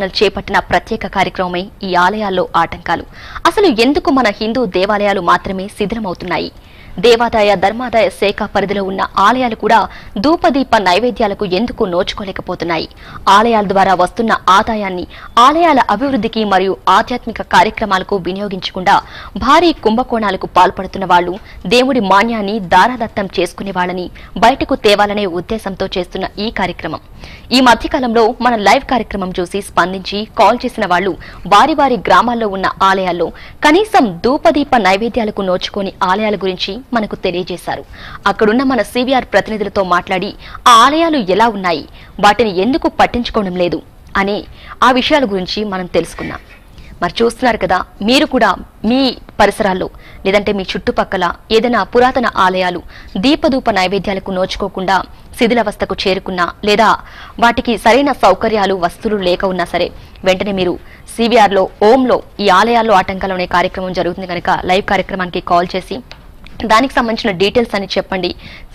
చేపట్టిన ప్రత్యేక కార్యక్రమమే ఈ ఆలయాల్లో ఆటంకాలు. అసలు ఎందుకు మన హిందూ దేవాలయాలు మాత్రమే శిథిలమవుతున్నాయి? దేవాదాయ ధర్మాదాయ శాఖ పరిధిలో ఉన్న ఆలయాలు కూడా ధూపదీప నైవేద్యాలకు ఎందుకు నోచుకోలేకపోతున్నాయి? ఆలయాల ద్వారా వస్తున్న ఆదాయాన్ని ఆలయాల అభివృద్ధికి మరియు ఆధ్యాత్మిక కార్యక్రమాలకు వినియోగించకుండా భారీ కుంభకోణాలకు పాల్పడుతున్న వాళ్ళు దేవుడి మాన్యాన్ని దారాదత్తం చేసుకునే వాళ్ళని బయటకు తేవాలనే ఉద్దేశంతో చేస్తున్న ఈ కార్యక్రమం. ఈ మధ్యకాలంలో మన లైవ్ కార్యక్రమం చూసి స్పందించి కాల్ చేసిన వాళ్ళు వారి వారి గ్రామాల్లో ఉన్న ఆలయాల్లో కనీసం ధూపదీప నైవేద్యాలకు నోచుకోని ఆలయాల గురించి మనకు తెలియజేశారు. అక్కడున్న మన సివిఆర్ ప్రతినిధులతో మాట్లాడి ఆ ఆలయాలు ఎలా ఉన్నాయి? వాటిని ఎందుకు పట్టించుకోవడం లేదు? అనే ఆ విషయాల గురించి మనం తెలుసుకున్నాం మరి చూస్తున్నారు కదా మీరు కూడా మీ పరిసరాల్లో లేదంటే మీ చుట్టుపక్కల ఏదైనా పురాతన ఆలయాలు దీపధూప నైవేద్యాలకు నోచుకోకుండా శిథిలావస్థకు చేరుకున్నా లేదా వాటికి సరైన సౌకర్యాలు వస్తువులు లేక ఉన్నా సరే వెంటనే మీరు సివిఆర్లో ఓంలో ఈ ఆలయాల్లో ఆటంకాలు అనే కార్యక్రమం జరుగుతుంది కనుక లైవ్ కార్యక్రమానికి కాల్ చేసి దానికి సంబంధించిన డీటెయిల్స్ అని చెప్పండి.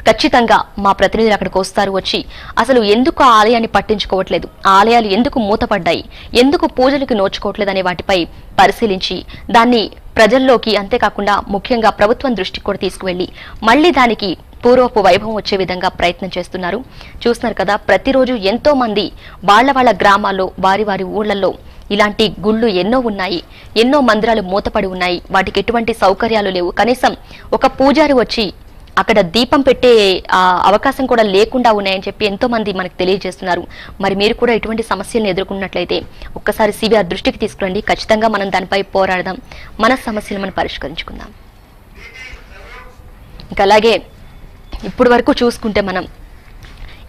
ఖచ్చితంగా మా ప్రతినిధులు అక్కడికి వస్తారు వచ్చి అసలు ఎందుకు ఆ ఆలయాన్ని పట్టించుకోవట్లేదు? ఆలయాలు ఎందుకు మూతపడ్డాయి? ఎందుకు పూజలకు నోచుకోవట్లేదు అనే వాటిపై పరిశీలించి దాన్ని ప్రజల్లోకి అంతేకాకుండా ముఖ్యంగా ప్రభుత్వం దృష్టికి కూడా తీసుకువెళ్ళి మళ్ళీ దానికి పూర్వపు వైభవం వచ్చే విధంగా ప్రయత్నం చేస్తున్నారు. చూస్తున్నారు కదా ప్రతిరోజు ఎంతో మంది వాళ్ళ వాళ్ళ గ్రామాల్లో వారి వారి ఊళ్ళల్లో ఇలాంటి గుళ్ళు ఎన్నో ఉన్నాయి. ఎన్నో మందిరాలు మూతపడి ఉన్నాయి. వాటికి ఎటువంటి సౌకర్యాలు లేవు. కనీసం ఒక పూజారి వచ్చి అక్కడ దీపం పెట్టే అవకాశం కూడా లేకుండా ఉన్నాయని చెప్పి ఎంతో మంది మనకు తెలియజేస్తున్నారు. మరి మీరు కూడా ఇటువంటి సమస్యలను ఎదుర్కొన్నట్లయితే ఒక్కసారి సిబిఆర్ దృష్టికి తీసుకురండి. ఖచ్చితంగా మనం దానిపై పోరాడదాం. మన సమస్యలు మనం పరిష్కరించుకుందాం. ఇంకా అలాగే ఇప్పటి వరకు చూసుకుంటే మనం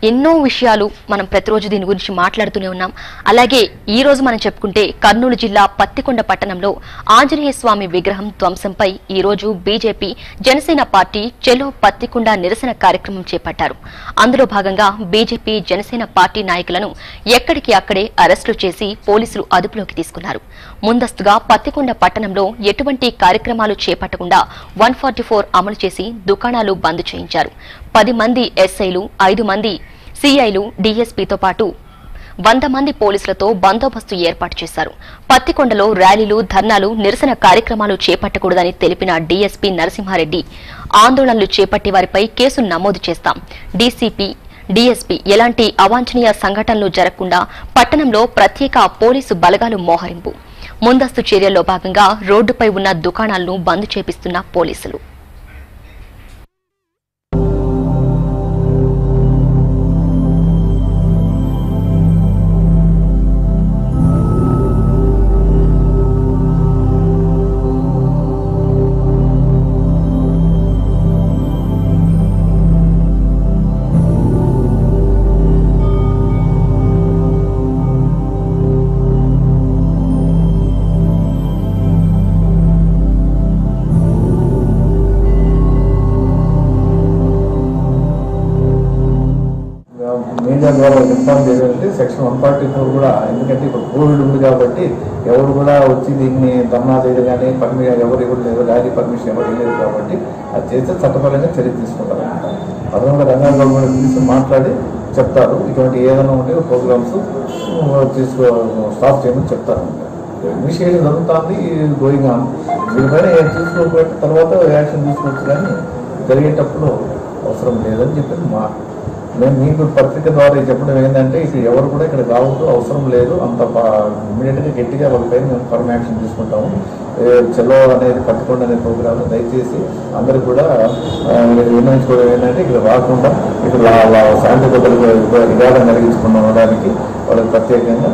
ఎన్నో విషయాలు మనం ప్రతిరోజు దీని గురించి మాట్లాడుతూనే ఉన్నాం. అలాగే ఈ రోజు మనం చెప్పుకుంటే కర్నూలు జిల్లా పత్తికొండ పట్టణంలో ఆంజనేయ స్వామి విగ్రహం ధ్వంసంపై ఈ రోజు బీజేపీ జనసేన పార్టీ చెలో పత్తికొండ నిరసన కార్యక్రమం చేపట్టారు. అందులో భాగంగా బీజేపీ జనసేన పార్టీ నాయకులను ఎక్కడికి అక్కడే అరెస్టులు చేసి పోలీసులు అదుపులోకి తీసుకున్నారు. ముందస్తుగా పత్తికొండ పట్టణంలో ఎటువంటి కార్యక్రమాలు చేపట్టకుండా వన్ అమలు చేసి దుకాణాలు బంద్ చేయించారు. పది మంది ఎస్ఐలు ఐదు మంది సిఐలు డీఎస్పీతో పాటు వంద మంది పోలీసులతో బందోబస్తు ఏర్పాటు చేశారు. పత్తికొండలో ర్యాలీలు ధర్నాలు నిరసన కార్యక్రమాలు చేపట్టకూడదని తెలిపిన డీఎస్పీ నరసింహారెడ్డి ఆందోళనలు చేపట్టే వారిపై కేసు నమోదు చేస్తాం. డీసీపీ డీఎస్పీ ఎలాంటి అవాంఛనీయ సంఘటనలు జరగకుండా పట్టణంలో ప్రత్యేక పోలీసు బలగాలు మోహరింపు. ముందస్తు చర్యల్లో భాగంగా రోడ్డుపై ఉన్న దుకాణాలను బంద్ చేపిస్తున్న పోలీసులు. దీన్ని ధర్నా చేయడం కానీ పర్మిషన్ ఎవరు ఎవరు లేదు ర్యాలీ పర్మిషన్ ఎవరు లేదు కాబట్టి అది చేస్తే చట్టపరంగా చర్య తీసుకుంటారు. అదనంగా రంగాల గవర్నమెంట్ పిలిచి మాట్లాడి చెప్తారు. ఇటువంటి ఏదైనా ఉంటే ప్రోగ్రామ్స్ తీసుకో స్టాప్ చేయమని చెప్తారు. ఇనిషియేటివ్ జరుగుతుంది గోయింగ్ ఆన్. దీనిపైన ఏం తర్వాత యాక్షన్ తీసుకోవచ్చు కానీ జరిగేటప్పుడు అవసరం లేదని చెప్పి మా నేను మీకు పత్రిక ద్వారా చెప్పడం ఏంటంటే ఇక్కడ ఎవరు కూడా ఇక్కడ రావద్దు అవసరం లేదు. అంత ఇమీడియట్గా గట్టిగా వాళ్ళపైన మేము ఫర్మ్ యాక్షన్ తీసుకుంటాము. చెలో అనేది పట్టుకోండి అనే ప్రోగ్రామ్ దయచేసి అందరూ కూడా ఆ, విన్నవించుకోవడం ఏంటంటే ఇక్కడ రాకుండా ఇక్కడ శాంతి భద్రత విధానం కలిగించుకున్న వాళ్ళకి ప్రత్యేకంగా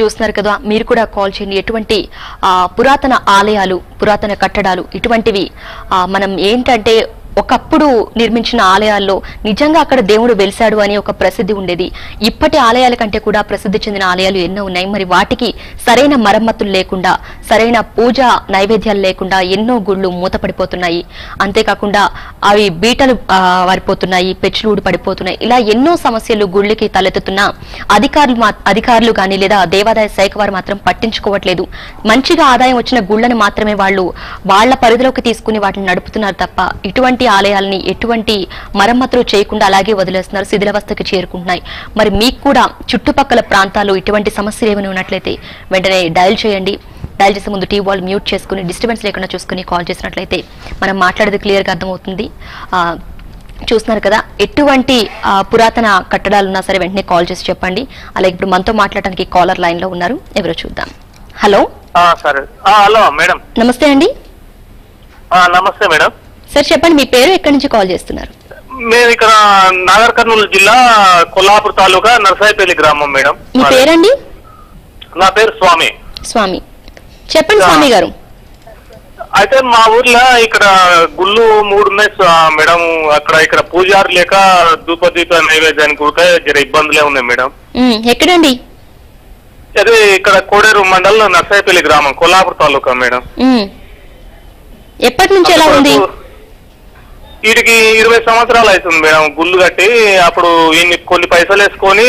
చూస్తున్నారు కదా మీరు కూడా కాల్ చేయండి. ఎటువంటి పురాతన ఆలయాలు పురాతన కట్టడాలు ఇటువంటివి మనం ఏంటంటే ఒకప్పుడు నిర్మించిన ఆలయాల్లో నిజంగా అక్కడ దేవుడు వెలిశాడు అని ఒక ప్రసిద్ధి ఉండేది. ఇప్పటి ఆలయాల కంటే కూడా ప్రసిద్ధి చెందిన ఆలయాలు ఎన్నో ఉన్నాయి. మరి వాటికి సరైన మరమ్మతులు లేకుండా సరైన పూజ నైవేద్యాలు లేకుండా ఎన్నో గుళ్ళు మూతపడిపోతున్నాయి. అంతేకాకుండా అవి బీటలు వారిపోతున్నాయి పెచ్చులూడు పడిపోతున్నాయి. ఇలా ఎన్నో సమస్యలు గుళ్ళకి తలెత్తుతున్న అధికారులు అధికారులు కానీ లేదా దేవాదాయ శాఖ వారు మాత్రం పట్టించుకోవట్లేదు. మంచిగా ఆదాయం వచ్చిన గుళ్ళని మాత్రమే వాళ్ళు వాళ్ళ పరిధిలోకి తీసుకుని వాటిని నడుపుతున్నారు తప్ప ఇటువంటి ఆలయాలని ఎటువంటి మరమ్మతులు చేయకుండా అలాగే వదిలేస్తున్నారు శిథిలవస్థకి చేరుకుంటున్నాయి. మరి మీకు కూడా చుట్టుపక్కల ప్రాంతాల్లో ఇటువంటి సమస్యలు ఏమైనా ఉన్నట్లయితే వెంటనే డయల్ చేయండి. డయల్ చేసే ముందు టీ వాల్ మ్యూట్ చేసుకుని డిస్టర్బెన్స్ లేకుండా చూసుకుని కాల్ చేసినట్లయితే మనం మాట్లాడేది క్లియర్గా అర్థమవుతుంది. చూస్తున్నారు కదా ఎటువంటి పురాతన కట్టడాలు ఉన్నా సరే వెంటనే కాల్ చేసి చెప్పండి. అలాగే ఇప్పుడు మనతో మాట్లాడడానికి కాలర్ లైన్లో ఉన్నారు. ఎవరో చూద్దాం. హలో? Hello madam. నమస్తే అండి. నమస్తే మేడం. సార్ చెప్పండి మీ పేరు ఎక్కడి నుంచి కాల్ చేస్తున్నారు? మేము ఇక్కడ నాగర్ కర్నూలు జిల్లా కొల్లాపూర్ తాలూకా నరసాయిపల్లి గ్రామం మేడం. మీ పేరండి? నా పేరు స్వామి. స్వామి. చెప్పండి. స్వామి గారు. అయితే మా ఊర్లో ఇక్కడ గుళ్ళు మూడు ఉన్నాయి మేడం. అక్కడ ఇక్కడ పూజారు లేక ధూపదీప నైవేద్యానికి కూడా జర ఇబ్బందులే ఉన్నాయి మేడం. ఎక్కడండి? అదే ఇక్కడ కోడేరు మండలం నరసాయిపల్లి గ్రామం కొల్లాపూర్ తాలూకా మేడం. ఎప్పటి నుంచి ఎలా ఉంది? వీటికి ఇరవై సంవత్సరాలు అవుతుంది మేడం. గుళ్ళు కట్టి అప్పుడు ఇన్ని కొన్ని పైసలు వేసుకొని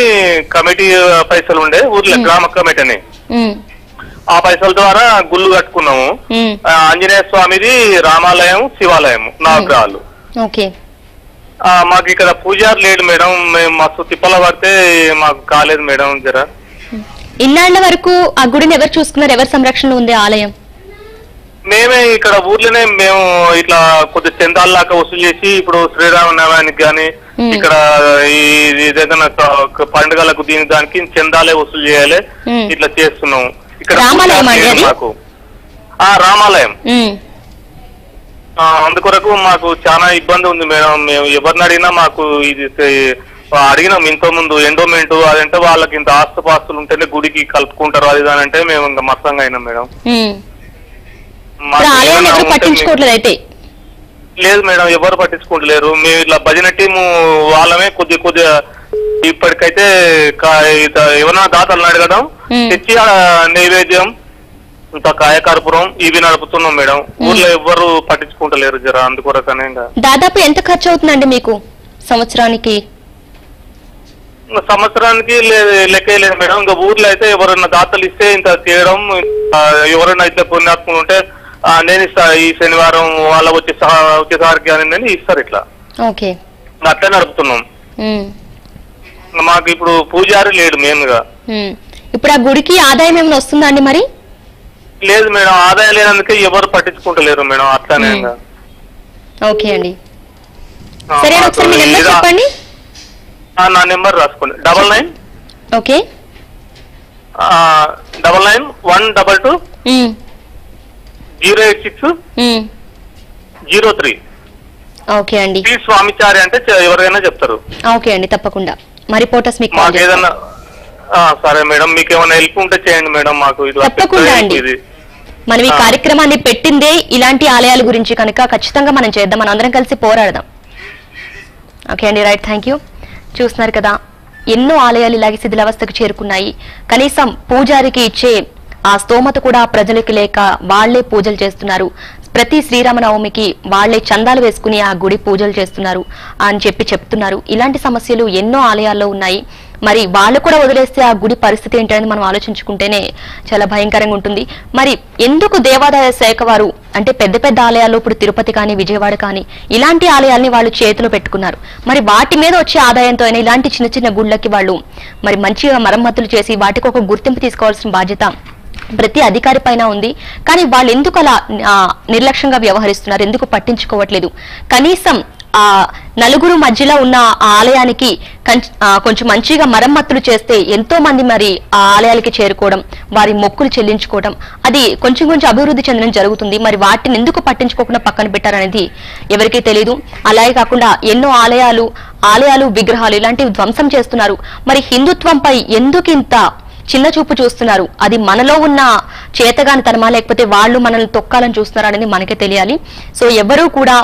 కమిటీ పైసలు ఉండే ఊర్లో. గ్రామ కమిటీ అని ఉమ్, ఆ పైసల ద్వారా గుళ్ళు కట్టుకున్నాము. ఆంజనేయ స్వామిది రామాలయం శివాలయం ఆ, మాకు ఇక్కడ పూజారి లేడు మేడం. మేము మస్తు తిప్పల పడితే మాకు కాలేదు మేడం జర. ఇన్నాళ్ళ వరకు ఆ గుడిని ఎవరు చూసుకున్నారు? ఎవరి సంరక్షణలో ఉంది ఆలయం? మేమే ఇక్కడ ఊర్లోనే మేము ఇట్లా కొద్ది చందాల్లాగా వసూలు చేసి ఇప్పుడు శ్రీరామనవమికి గాని మ్. ఇక్కడ ఈ ఏదైనా పండుగలకు దీని దానికి చందాలే వసూలు చేయాలి. ఇట్లా చేస్తున్నాం ఇక్కడ? మాకు. ఆ రామాలయం. అందుకొరకు మాకు చాలా ఇబ్బంది ఉంది మేడం. మేము ఎవరిని అడిగినా మాకు ఇది అడిగినాం ఇంత ముందు ఎండోమెంట్ అదంటే వాళ్ళకి ఇంత ఆస్తుపాస్తులు ఉంటేనే గుడికి కలుపుకుంటారు అది ఇది అని అంటే మేము ఇంకా మత్సంగా అయినాం మేడం. ఆలయాన్ని ఏమన్నా ఎవరు పట్టించుకోవట్లేదు అయితే? లేదు మేడం ఎవరు పట్టించుకుంటలేరు మేము ఇట్లా భజన టీము వాళ్ళమే కొద్ది కొద్దిగా ఇప్పటికైతే ఎవరైనా దాతలు అడగడం. తెచ్చి నైవేద్యం ఇంత కాయకర్పూరం ఇవి నడుపుతున్నాం మేడం. ఊర్లో ఎవ్వరు పట్టించుకుంటలేరు జర అందుకొరకనే ఇంకా. దాదాపు ఎంత ఖర్చు అవుతుందండి మీకు సంవత్సరానికి? ఇంకా సంవత్సరానికి లే- లెక్కే లేదు మేడం. ఇంకా ఊర్లో అయితే ఎవరైనా దాతలు ఇస్తే ఇంత చేయడం ఎవరైనా అయితే పుణ్యాత్ములు ఉంటే నేను ఇస్తా ఈ శనివారం వాళ్ళ వచ్చే వచ్చేసరికి అని ఇస్తారు ఇట్లా. ఓకే. అట్లే నడుపుతున్నాం. మాకు ఇప్పుడు పూజారి లేడు మెయిన్గా. ఇప్పుడు ఆ గుడికి ఆదాయం ఏమైనా వస్తుందా అండి మరి? లేదు మేడం ఆదాయం లేనందుకే ఎవరు పట్టించుకుంటలేరు మేడం అట్లానే. ఓకే అండి. ఆ, సరే మాకు ఒకసారి మీ నెంబర్ ఏదో- చెప్పండి. నా నెంబర్ రాసుకోండి. Double nine? Okay. Double nine one double two? Zero eight six. Zero three okay అండి శ్రీ స్వామిచారి అంటే ఎవరైనా చెప్తారు ఓకే అండి తప్పకుండా మరి రిపోర్టర్స్ మీకు కాల్ మాకు. ఏదన్నా సరే మేడం మీకు ఏమైనా హెల్ప్ ఉంటే చేయండి మేడం మాకు ఇది తప్పకుండా అండి. ఇది మనం ఈ. కార్యక్రమాన్ని పెట్టిందే ఇలాంటి ఆలయాల గురించి కనుక ఖచ్చితంగా మనం చేద్దాం మనం అందరం కలిసి పోరాడదాం ఓకే అండి రైట్ థ్యాంక్ యూ చూస్తున్నారు కదా ఎన్నో ఆలయాలు ఇలాగే శిథిలావస్థకు చేరుకున్నాయి కనీసం పూజారికి ఇచ్చే ఆ స్తోమత కూడా ప్రజలకి లేక వాళ్ళే పూజలు చేస్తున్నారు. ప్రతి శ్రీరామనవమికి వాళ్ళే చందాలు వేసుకుని ఆ గుడి పూజలు చేస్తున్నారు అని చెప్పి చెప్తున్నారు. ఇలాంటి సమస్యలు ఎన్నో ఆలయాల్లో ఉన్నాయి. మరి వాళ్ళు కూడా వదిలేస్తే ఆ గుడి పరిస్థితి ఏంటనేది మనం ఆలోచించుకుంటేనే చాలా భయంకరంగా ఉంటుంది. మరి ఎందుకు దేవాదాయ శాఖ వారు అంటే పెద్ద పెద్ద ఆలయాలు ఇప్పుడు తిరుపతి కానీ విజయవాడ కానీ ఇలాంటి ఆలయాల్ని వాళ్ళు చేతిలో పెట్టుకున్నారు. మరి వాటి మీద వచ్చే ఆదాయంతో అయినా ఇలాంటి చిన్న చిన్న గుళ్ళకి వాళ్ళు మరి మంచిగా మరమ్మతులు చేసి వాటికి ఒక గుర్తింపు తీసుకోవాల్సిన బాధ్యత ప్రతి అధికారి పైన ఉంది. కానీ వాళ్ళు ఎందుకు అలా నిర్లక్ష్యంగా వ్యవహరిస్తున్నారు? ఎందుకు పట్టించుకోవట్లేదు? కనీసం ఆ నలుగురు మధ్యలో ఉన్న ఆ ఆలయానికి కొంచెం మంచిగా మరమ్మతులు చేస్తే ఎంతో మంది మరి ఆ ఆలయాలకి చేరుకోవడం వారి మొక్కులు చెల్లించుకోవడం అది కొంచెం కొంచెం అభివృద్ధి చెందడం జరుగుతుంది. మరి వాటిని ఎందుకు పట్టించుకోకుండా పక్కన పెట్టారనేది ఎవరికీ తెలియదు అలాగే కాకుండా ఎన్నో ఆలయాలు ఆలయాలు విగ్రహాలు ఇలాంటివి ధ్వంసం చేస్తున్నారు. మరి హిందుత్వంపై ఎందుకు ఇంత చిన్న చూపు చూస్తున్నారు. అది మనలో ఉన్న చేతగాని తనమా లేకపోతే వాళ్ళు మనల్ని తొక్కాలని చూస్తున్నారు అనేది మనకే తెలియాలి. సో ఎవరూ కూడా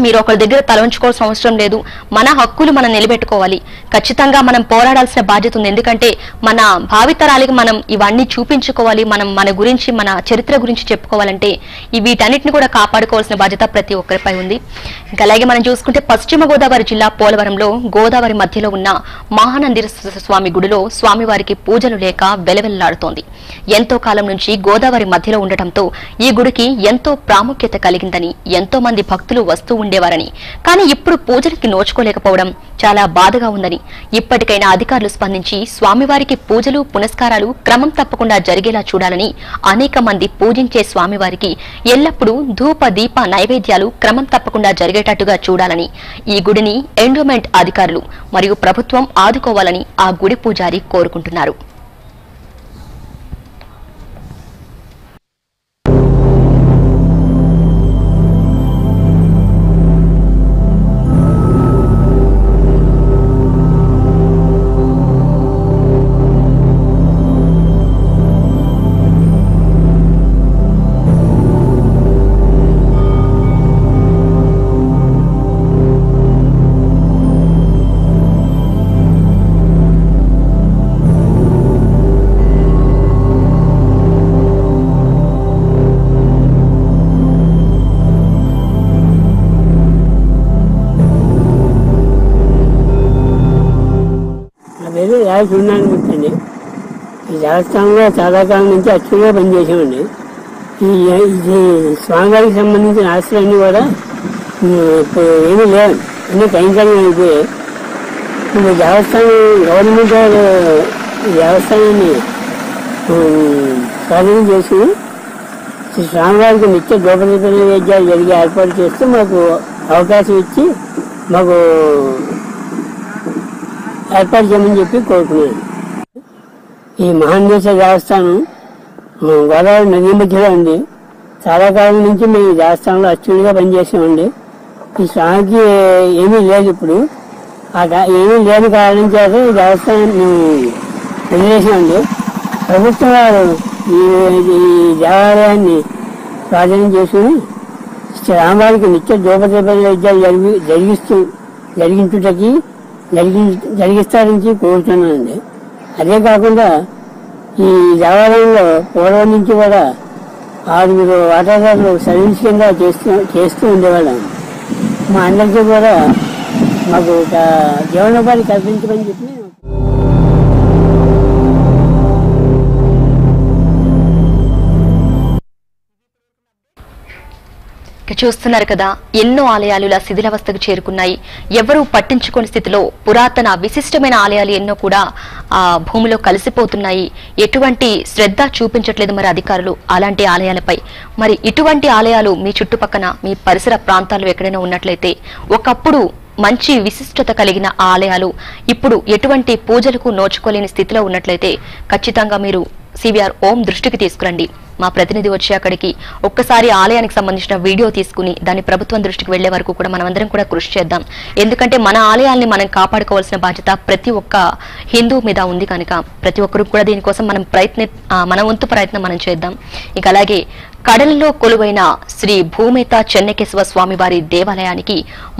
మీరు ఒకరి దగ్గర తలవంచుకోవాల్సిన అవసరం లేదు. మన హక్కులు మనం నిలబెట్టుకోవాలి. ఖచ్చితంగా మనం పోరాడాల్సిన బాధ్యత ఉంది. ఎందుకంటే మన భావితరాలకి మనం ఇవన్నీ చూపించుకోవాలి. మనం మన గురించి మన చరిత్ర గురించి చెప్పుకోవాలంటే ఈ వీటన్నిటిని కూడా కాపాడుకోవాల్సిన బాధ్యత ప్రతి ఒక్కరిపై ఉంది. ఇంకా అలాగే మనం చూసుకుంటే పశ్చిమ గోదావరి జిల్లా పోలవరంలో గోదావరి మధ్యలో ఉన్న మహానందిర స్వామి గుడిలో స్వామివారికి పూజలు లేక వెలవెల్లాడుతోంది. ఎంతో కాలం నుంచి గోదావరి మధ్యలో ఉండటంతో ఈ గుడికి ఎంతో ప్రాముఖ్యత కలిగిందని ఎంతో మంది భక్తులు వస్తూ ఉండేవారని. కానీ ఇప్పుడు పూజలకి నోచుకోలేకపోవడం చాలా బాధగా ఉందని. ఇప్పటికైనా అధికారులు స్పందించి స్వామివారికి పూజలు పునస్కారాలు క్రమం తప్పకుండా జరిగేలా చూడాలని అనేక మంది పూజించే స్వామివారికి ఎల్లప్పుడూ ధూప దీప నైవేద్యాలు క్రమం తప్పకుండా జరిగేటట్టుగా చూడాలని ఈ గుడిని ఎండోమెంట్ అధికారులు మరియు ప్రభుత్వం ఆదుకోవాలని ఆ గుడి పూజారి కోరుకుంటున్నారు. రాష్ట్రంలో చాలా కాలం నుంచి అచ్చుగా పనిచేసామండి ఈ ఇది స్వామివారికి సంబంధించిన ఆస్తులన్నీ కూడా ఏమీ లేవు. అన్నీ కైంకర్యం అయిపోయాయి ఇప్పుడు దేవస్థానం గవర్నమెంట్ వాళ్ళు దేవస్థానాన్ని స్వాధీనం చేసుకుని శ్రీ స్వామివారికి నిత్య గోపదీప నైవేద్యాలు జరిగే ఏర్పాటు చేస్తూ మాకు అవకాశం ఇచ్చి మాకు ఏర్పాటు చేయమని చెప్పి కోరుకున్నాను. ఈ మహాందేశ దేవస్థానం గోదావరి నది మధ్యలో ఉంది. చాలా కాలం నుంచి మేము ఈ దేవస్థానంలో అచ్చులుగా పనిచేసామండి. ఈ స్వామికి ఏమీ లేదు ఇప్పుడు. ఆ ఏమీ లేని కారణం చేత ఈ దేవస్థానం మేము వదిలేసామండి. ప్రభుత్వం వారు ఈ దేవాలయాన్ని స్వాధీనం చేసుకుని శ్రీరామవారికి నిత్య దూపదీప వైద్యాలు జరిగి జరిగిస్తూ జరిగించుటకి జరిగి జరిగిస్తారని కోరుతున్నానండి. అదే కాకుండా ఈ దేవాలయంలో పూర్వం నుంచి కూడా ఆరుగురు వాటాదారులు సర్వీస్ కింద చేస్తూ చేస్తూ ఉండేవాళ్ళం. మా అందరికీ కూడా మాకు ఒక జీవనోపాధి కల్పించమని చెప్పి చూస్తున్నారు కదా ఎన్నో ఆలయాలు ఇలా శిథిలావస్థకు చేరుకున్నాయి. ఎవరూ పట్టించుకోని స్థితిలో పురాతన విశిష్టమైన ఆలయాలు ఎన్నో కూడా ఆ భూమిలో కలిసిపోతున్నాయి. ఎటువంటి శ్రద్ధ చూపించట్లేదు మరి అధికారులు అలాంటి ఆలయాలపై. మరి ఇటువంటి ఆలయాలు మీ చుట్టుపక్కన మీ పరిసర ప్రాంతాల్లో ఎక్కడైనా ఉన్నట్లయితే ఒకప్పుడు మంచి విశిష్టత కలిగిన ఆలయాలు ఇప్పుడు ఎటువంటి పూజలకు నోచుకోలేని స్థితిలో ఉన్నట్లయితే ఖచ్చితంగా మీరు సివిఆర్ ఓం దృష్టికి తీసుకురండి. మా ప్రతినిధి వచ్చి అక్కడికి ఒక్కసారి ఆలయానికి సంబంధించిన వీడియో తీసుకుని దాన్ని ప్రభుత్వం దృష్టికి వెళ్ళే వరకు కూడా మనమందరం కూడా కృషి చేద్దాం. ఎందుకంటే మన ఆలయాల్ని మనం కాపాడుకోవాల్సిన బాధ్యత ప్రతి ఒక్క హిందూ మీద ఉంది కనుక ప్రతి ఒక్కరు కూడా దీనికోసం మనం ప్రయత్ని మన వంతు ప్రయత్నం మనం చేద్దాం. ఇక అలాగే కడలిలో కొలువైన శ్రీ భూమేత చెన్నకేశవ స్వామి వారి దేవాలయానికి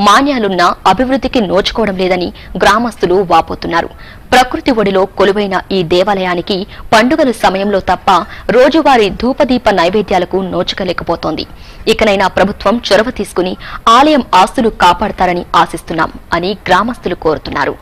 మాన్యాలున్న అభివృద్ధికి నోచుకోవడం లేదని గ్రామస్తులు వాపోతున్నారు. ప్రకృతి ఒడిలో కొలువైన ఈ దేవాలయానికి పండుగల సమయంలో తప్ప రోజువారీ ధూపదీప నైవేద్యాలకు నోచుకలేకపోతోంది. ఇకనైనా ప్రభుత్వం చొరవ తీసుకుని ఆలయం ఆస్తులు కాపాడతారని ఆశిస్తున్నాం అని గ్రామస్తులు కోరుతున్నారు.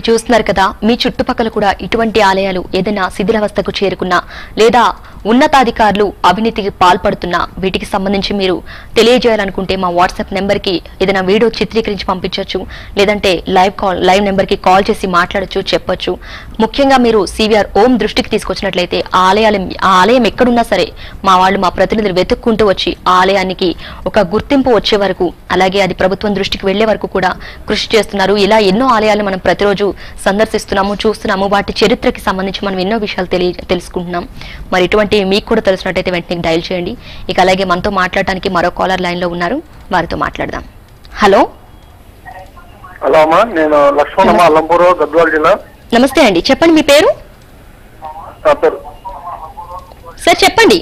చూస్తున్నారు కదా మీ చుట్టుపక్కల కూడా ఇటువంటి ఆలయాలు ఏదైనా శిథిలావస్థకు చేరుకున్నా లేదా ఉన్నతాధికారులు అవినీతికి పాల్పడుతున్నా వీటికి సంబంధించి మీరు తెలియజేయాలనుకుంటే మా వాట్సాప్ నెంబర్కి ఏదైనా వీడియో చిత్రీకరించి పంపించవచ్చు లేదంటే లైవ్ కాల్ లైవ్ నెంబర్కి కాల్ చేసి మాట్లాడొచ్చు చెప్పొచ్చు. ముఖ్యంగా మీరు సివిఆర్ ఓం దృష్టికి తీసుకొచ్చినట్లయితే ఆలయాలు ఆ ఆలయం ఎక్కడున్నా సరే మా వాళ్ళు మా ప్రతినిధులు వెతుక్కుంటూ వచ్చి ఆలయానికి ఒక గుర్తింపు వచ్చే వరకు అలాగే అది ప్రభుత్వం దృష్టికి వెళ్ళే వరకు కూడా కృషి చేస్తున్నారు. ఇలా ఎన్నో ఆలయాలు మనం ప్రతిరోజు సందర్శిస్తున్నాము చూస్తున్నాము. వాటి చరిత్రకి సంబంధించి మనం ఎన్నో విషయాలు తెలియ తెలుసుకుంటున్నాం. మరి ఇటువంటి మీకు కూడా తెలిసినట్టయితే వెంటనే డయల్ చేయండి. ఇక అలాగే మనతో మాట్లాడటానికి మరో కాలర్ లైన్లో ఉన్నారు. వారితో మాట్లాడదాం. హలో హలో అమ్మా నేను లక్ష్మణమ్మ అల్లంపూర్ గద్వాల జిల్లా. నమస్తే అండి. చెప్పండి మీ పేరు? సార్ చెప్పండి.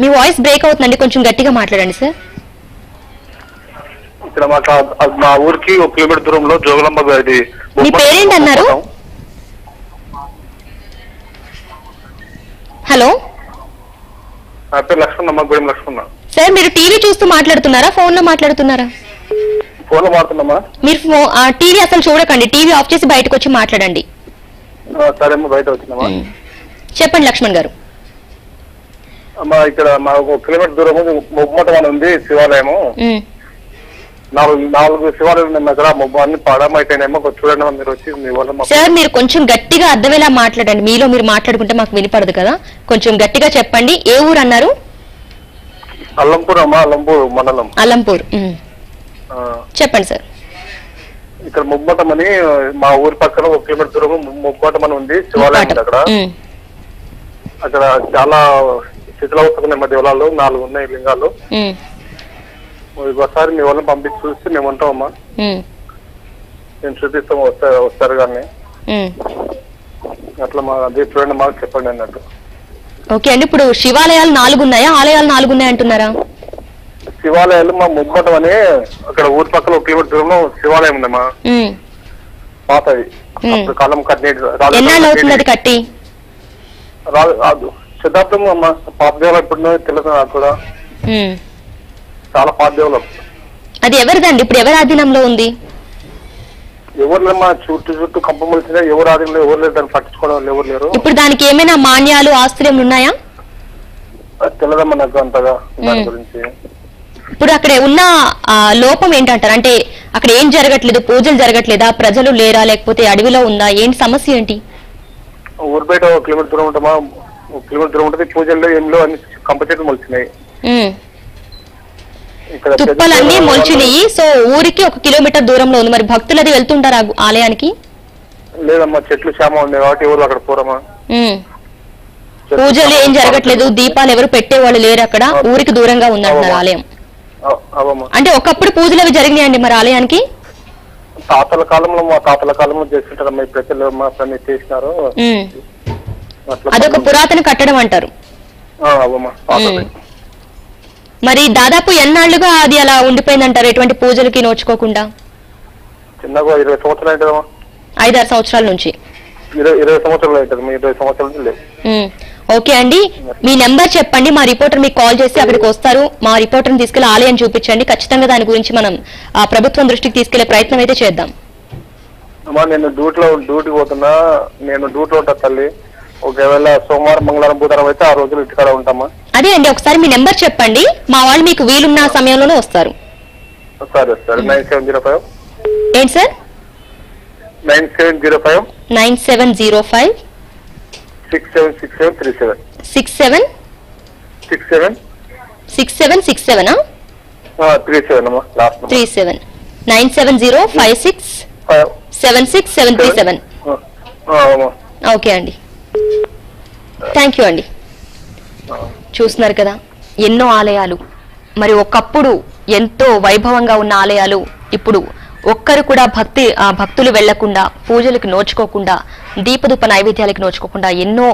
మీ వాయిస్ బ్రేక్ అవుతుందండి. కొంచెం గట్టిగా మాట్లాడండి సార్. ఇక్కడ మా ఊరికి ఒక కిలోమీటర్ దూరంలో జోగులంబ ఇది మీ పేరేంటి అన్నారు? హలో? నా పేరు లక్ష్మణమ్మ గూడెం లక్ష్మణ. సార్ మీరు టీవీ చూస్తూ మాట్లాడుతున్నారా? ఫోన్లో మాట్లాడుతున్నారా ఫోన్లో మాడుతున్నామా మీరు టీవీ అసలు చూడకండి. టీవీ ఆఫ్ చేసి బయటకు వచ్చి మాట్లాడండి. సరే అమ్మా బయట వచ్చినామా? చెప్పండి లక్ష్మణ్ గారు. అమ్మా ఇక్కడ మా ఒక కిలోమీటర్ దూరం ముమ్మటం అని ఉంది శివాలయము. నాలుగు నాలుగు ఉన్నాయి దగ్గర అన్ని పాడమ అయిపోయినాయేమో కొంచెం చూడండి మీరు వచ్చి మీ వల్ల సార్ మీరు కొంచెం గట్టిగా అర్థమేలా మాట్లాడండి. మీలో మీరు మాట్లాడుకుంటే మాకు వినపడదు కదా. కొంచెం గట్టిగా చెప్పండి. ఏ ఊరు అన్నారు? అల్లంపూర్ అమ్మా అల్లంపూర్ మండలం. అల్లంపూర్. చెప్పండి సార్. ఇక్కడ ముమ్మటం అని మా ఊరి పక్కన ఒక కిలోమీటర్ దూరం ముమ్మటం అని ఉంది శివాలయం అక్కడ. అక్కడ చాలా శిథిలావస్థకు ఉన్నాయి మా దేవాలయాలు నాలుగు ఉన్నాయి లింగాలు. ఒకసారి మీ వాళ్ళని పంపించి చూస్తే మేము ఉంటామమ్మా. మేము. చూపిస్తాము వస్తారు వస్తారు కానీ. అట్లా మా అది చూడండి మాకు చెప్పండి అన్నట్టు. ఓకే అండి ఇప్పుడు శివాలయాలు నాలుగు ఉన్నాయా ఆలయాలు నాలుగు ఉన్నాయి అంటున్నారా? శివాలయాలు మా ముమ్మటం అని అక్కడ ఊరి పక్కన ఒక కిలోమీటర్ దూరంలో శివాలయం ఉందమ్మా. పాతది. అప్పుడు కాలం కట్టినది ఎన్నాళ్ళు అవుతుంది అది కట్టి? శతాబ్దం అమ్మా. పాత దేవాలయం ఇప్పుడు తెలుసు నాకు కూడా. చాలా పాత దేవాలయం అది ఎవరిదండి? ఇప్పుడు ఎవరి అధీనంలో ఉంది? ఎవరులేమ్మా చుట్టూ చుట్టూ కంప మొలిచినా ఎవరు ఆదిలో ఎవరు లేరు దాన్ని పట్టించుకోవడం వాళ్ళు ఎవరు లేరు. ఇప్పుడు దానికి ఏమైనా మాన్యాలు ఏమైనా ఉన్నాయా? అది తెలియదమ్మా నాకు అంతగా దాని. గురించి. ఇప్పుడు అక్కడ ఉన్న లోపం ఏంటంటారు? అంటే అక్కడ ఏం జరగట్లేదు పూజలు జరగట్లేదా? ప్రజలు లేరా లేకపోతే అడవిలో ఉందా? ఏంటి సమస్య ఏంటి? ఊరు బయట ఒక కిలోమీటర్ దూరం ఉంటామా? ఒక కిలోమీటర్ దూరం ఉంటుంది పూజల్లో ఏమిలో అన్ని కంప చెట్లు మొలిచినాయి. తుప్పలన్నీ మొలిచినాయి. సో ఊరికి ఒక కిలోమీటర్ దూరంలో ఉంది. మరి భక్తులు అది వెళ్తుంటారా ఆలయానికి? లేదమ్మా చెట్లు క్షేమం ఉన్నాయి కాబట్టి ఎవరు అక్కడ పోరమ్మా? పూజలు ఏం జరగట్లేదు. దీపాలు ఎవరు పెట్టేవాళ్ళు లేరు అక్కడ. ఊరికి దూరంగా ఉందంటున్నారు ఆలయం. అంటే ఒకప్పుడు పూజలు అవి జరిగినాయండి మరి ఆలయానికి? తాతల కాలంలో మా తాతల కాలంలో చేస్తుంటారమ్మా. ఇప్పుడు లేవు, మా పని చేసినారు. అదొక పురాతన కట్టడం అంటారు. అవమ్మా. మరి దాదాపు ఎన్నాళ్ళుగా అది అలా ఉండిపోయిందంటారు? ఎటువంటి పూజలకి నోచుకోకుండా? చిన్నగా ఇరవై సంవత్సరాలు ఐదారు సంవత్సరాల నుంచి. ఇరవై సంవత్సరాలు. ఓకే అండి. మీ నెంబర్ చెప్పండి మా రిపోర్టర్ మీకు కాల్ చేసి అక్కడికి వస్తారు. మా రిపోర్టర్ని తీసుకెళ్ళి ఆలయం చూపించండి. ఖచ్చితంగా దాని గురించి మనం ఆ ప్రభుత్వం దృష్టికి తీసుకెళ్ళే ప్రయత్నం అయితే చేద్దాం. అమ్మా నేను డ్యూటీలో డ్యూటీకి పోతున్నా. నేను డ్యూటీలో ఉంటా తల్లి. ఒకవేళ సోమవారం మంగళవారం బుధవారం అయితే ఆ రోజులు ఇంటికాడ ఉంటామా? అదే అండి ఒకసారి మీ నెంబర్ చెప్పండి. మా వాళ్ళు మీకు వీలున్న సమయంలోనే వస్తారు. సరే సరే నైన్ సెవెన్ జీరో ఫైవ్. ఏంటి sir? Nine seven zero five. Nine seven zero five. Six seven six seven three seven. Six seven? Six seven? Six seven six సెవెనా three seven అమ్మా last three seven. Nine seven zero five six seven six seven three seven. Okay అండి. Thank you అండి. చూస్తున్నారు కదా ఎన్నో ఆలయాలు. మరి ఒకప్పుడు ఎంతో వైభవంగా ఉన్న ఆలయాలు ఇప్పుడు ఒక్కరు కూడా భక్తి ఆ, భక్తులు వెళ్ళకుండా పూజలకు నోచుకోకుండా దీపదూప నైవేద్యాలకు నోచుకోకుండా ఎన్నో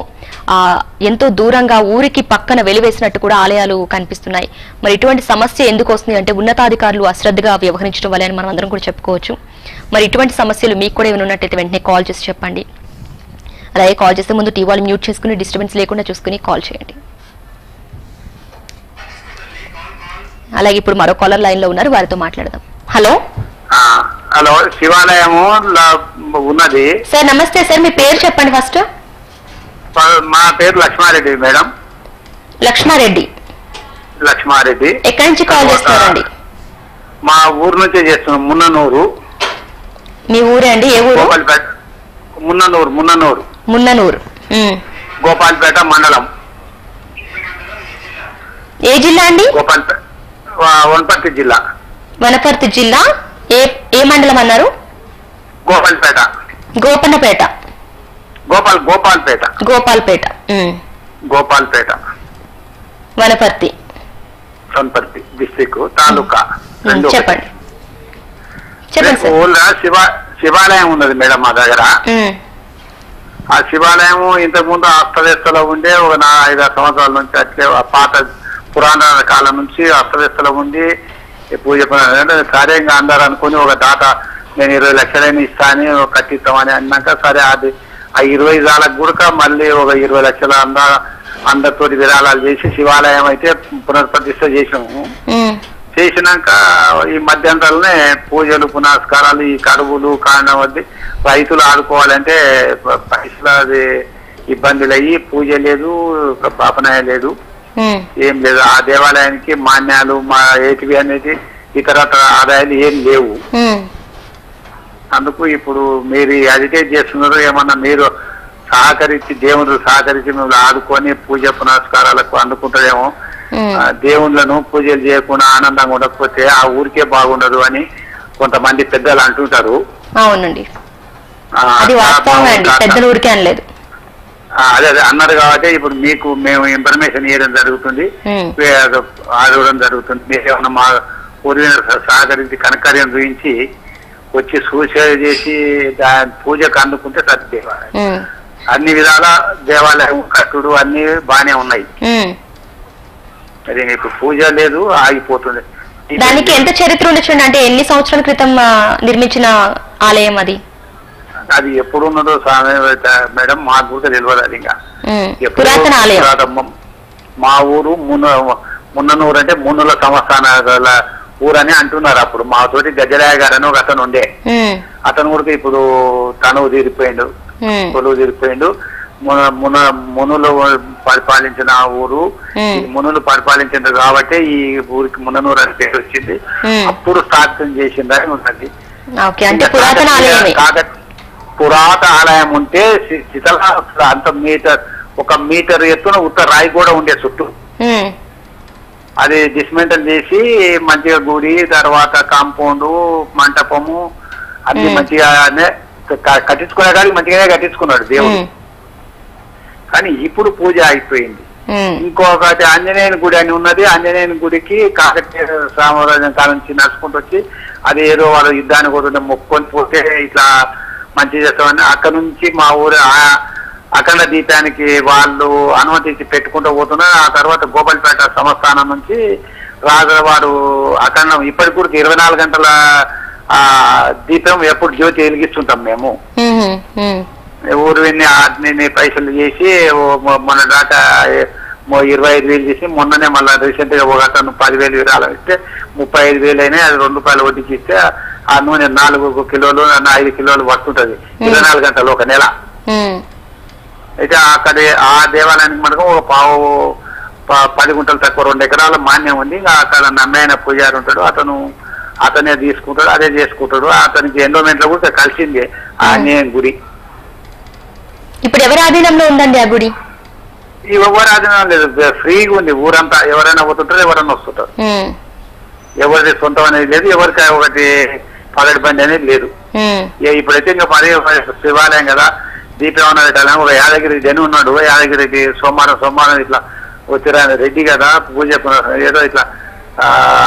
ఆ, ఎంతో దూరంగా ఊరికి పక్కన వెలివేసినట్టు కూడా ఆలయాలు కనిపిస్తున్నాయి. మరి ఇటువంటి సమస్య ఎందుకు వస్తుంది అంటే ఉన్నతాధికారులు అశ్రద్ధగా వ్యవహరించడం వల్ల అని మనం అందరం కూడా చెప్పుకోవచ్చు. మరి ఇటువంటి సమస్యలు మీకు కూడా ఏమైనా ఉన్నట్టయితే వెంటనే కాల్ చేసి చెప్పండి. అలాగే కాల్ చేసే ముందు టీ మ్యూట్ చేసుకుని డిస్టర్బెన్స్ లేకుండా చూసుకుని కాల్ చేయండి. అలాగే ఇప్పుడు మరో కాలర్ లైన్లో ఉన్నారు వారితో మాట్లాడదాం. హలో హలో శివాలయము ఉన్నది. సార్ నమస్తే సార్ మీ పేరు చెప్పండి ఫస్ట్ మా పేరు లక్ష్మారెడ్డి మేడం. లక్ష్మారెడ్డి. లక్ష్మారెడ్డి. ఎక్కడి నుంచి కాల్ చేస్తున్నారండి? మా ఊరు నుంచే చేస్తున్నాం మున్ననూరు. మీ ఊరే అండి? ఏ ఊరు? గోపాల్పేట. మున్ననూరు మున్ననూరు. మున్ననూరు. గోపాల్పేట మండలం. ఏ జిల్లా అండి? గోపాల్పేట వనపర్తి జిల్లా. వనపర్తి జిల్లా? ఏ ఏ మండలం అన్నారు? గోపాల్పేట. గోపన్నపేట. గోపాల్ గోపాల్పేట. గోపాల్పేట. ఉమ్. గోపాల్పేట. వనపర్తి. వనపర్తి డిస్టిక్ తాలూకా. ఉమ్, రెండు చెప్పండి. చెప్పండి సార్. ఊళ్ళో శివ శివాలయం ఉన్నది మేడం మా దగ్గర. ఉమ్. ఆ శివాలయం ఇంతకు ముందు అస్తవ్యస్తలో ఉండే ఒక నా ఐదారు సంవత్సరాల నుంచి అట్లే ఆ పాత పురాణ కాలం నుంచి అస్తవ్యస్తలో ఈ పూజ కార్యంగా అందరు అనుకుని ఒక దాత నేను ఇరవై లక్షలైన ఇస్తాను కట్టిస్తామని అన్నాక సరే అది ఆ ఇరవై జాలకు కూడా మళ్ళీ ఒక ఇరవై లక్షల అంద అందరితోటి విరాళాలు చేసి శివాలయం అయితే పునర్ప్రతిష్ఠ చేసినాము ఉమ్. చేసినాక ఈ మధ్యంతరనే పూజలు పునస్కారాలు ఈ కరువులు కారణం వద్ద రైతులు ఆడుకోవాలంటే పైసలు అది ఇబ్బందులు అయ్యి పూజ లేదు పాపనాయ లేదు. ఏం లేదు. ఆ దేవాలయానికి మాన్యాలు మా ఏటివి అనేది ఇతర ఆదాయాలు ఏం లేవు. ఉమ్. అందుకు ఇప్పుడు మీరు అజిటేట్ చేస్తున్నారు ఏమన్నా మీరు సహకరించి దేవుడు సహకరించి మిమ్మల్ని ఆడుకొని పూజ పునస్కారాలకు అందుకుంటారేమో. ఆ, దేవుళ్ళను పూజలు చేయకుండా ఆనందంగా ఉండకపోతే ఆ ఊరికే బాగుండదు అని కొంతమంది పెద్దలు అంటుంటారు. అవునండి. ఆ, అది వాస్తవం అండి. ఆ, పెద్దల ఊరికే అనలేదు. అదే అదే అన్నారు కాబట్టి ఇప్పుడు మీకు మేము ఇన్ఫర్మేషన్ ఇవ్వడం జరుగుతుంది. అది ఆడవడం జరుగుతుంది. మీరు ఏమన్నా మా పూర్వీన సహకరించి కనకార్యం చూపించి వచ్చి సూచన చేసి దాని పూజకు అందుకుంటే సత్య ఉమ్. అన్ని విధాల దేవాలయం కట్టుడు అన్ని బానే ఉన్నాయి. ఉమ్. అది ఇప్పుడు పూజ లేదు ఆగిపోతుంది. దానికి ఎంత చరిత్ర ఉండొచ్చు అంటే ఎన్ని సంవత్సరాల క్రితం నిర్మించిన ఆలయం అది? అది ఎప్పుడు ఉన్నదో స్వామి మేడం మాకు కూడా తెలియదు అది ఇంకా. పురాతన ఆలయం. మా ఊరు మున్న మున్ననూరు అంటే మున్నుల సంస్థానాల ఊరని అంటున్నారు అప్పుడు. మాతోటి గజరాయ గారు అని ఒక అతను ఉండే. అతను కూడా ఇప్పుడు తనువు తీరిపోయిండు. కొలువు తీరిపోయిండు. మున మున మునులు పరిపాలించిన ఊరు. మునులు పరిపాలించింది కాబట్టి ఈ ఊరికి ముననూరు అని పేరు వచ్చింది. అప్పుడు స్థాపితం చేసిందని ఉన్నది. ఓకే అంటే పురాతన ఆలయమే కాకతీయ పురాత ఆలయం ఉంటే శిథిల అంత మీటర్ ఒక మీటర్ ఎత్తున ఉత్త రాయి కూడా ఉండే చుట్టూ. అది డిస్మెంటల్ చేసి మంచిగా గుడి తర్వాత కాంపౌండ్ మంటపము అన్ని మ్మ్. మంచిగా కట్టించుకునే కాడికి మంచిగానే కట్టించుకున్నాడు దేవుడు. కానీ ఇప్పుడు పూజ అయిపోయింది. ఇంకొకటి ఆంజనేయుని గుడి అని ఉన్నది ఆంజనేయుని గుడికి కాకతీయ సామ్రాజ్యం కాలం నుంచి నడుచుకుంటూ వచ్చి అది ఏదో వాళ్ళు యుద్ధానికి పోతుంటే మొక్కుకొని పోతే ఇట్లా మంచి చేస్తామని అక్కడ నుంచి మా ఊరు ఆ- అఖండ దీపానికి వాళ్ళు అనుమతించి పెట్టుకుంటూ పోతున్నారు ఆ తర్వాత గోపాల్పేట సంస్థానం నుంచి రాజవారు అఖండం ఇప్పటికి కూడా ఇరవై నాలుగు గంటల ఆ దీపం ఎప్పుడు జ్యోతి వెలిగిస్తుంటాం మేము. ఊరు అన్ని పైసలు చేసి మొన్న దాకా ఇరవై ఐదు వేలు చేసి మొన్ననే మళ్ళీ రీసెంట్గా ఒక అతను పదివేలు విరాళం ఇస్తే ముప్పై ఐదు వేలు అయినాయి అది రెండు రూపాయలు వడ్డీకి ఇస్తే ఆ నూనె నాలుగు కిలోలు ఐదు కిలోలు పడుతుంటది ఇరవై నాలుగు గంటలు ఒక నెల. అయితే అక్కడ ఆ దేవాలయానికి మనకు ఒక పావు పది గుంటలు తక్కువ రెండు ఎకరాల మాన్యం ఉంది. ఇంకా అక్కడ నమ్మైన పూజారి ఉంటాడు. అతను అతనే తీసుకుంటాడు అదే చేసుకుంటాడు. అతనికి ఎండోమెంట్లో కూడా కలిసింది. ఆ ఆంజనేయుని గుడి. ఇప్పుడు ఎవరి ఆధీనంలో ఉందండి ఆ గుడి? ఎవరు ఆధీనం లేదు. ఫ్రీగా ఉంది. ఊరంతా ఎవరైనా పోతుంటారు ఎవరైనా వస్తుంటారు. ఎవరిది సొంతం అనేది లేదు ఎవరికి ఒకటి పగటి బండి అనేది లేదు. ఇప్పుడైతే ఇంకా మరి శివాలయం కదా దీపం పెట్టాలని ఒక యాదగిరి జని ఉన్నాడు. యాదగిరికి సోమవారం సోమవారం ఇట్లా వచ్చిరా రెడ్డి కదా పూజ ఏదో ఇట్లా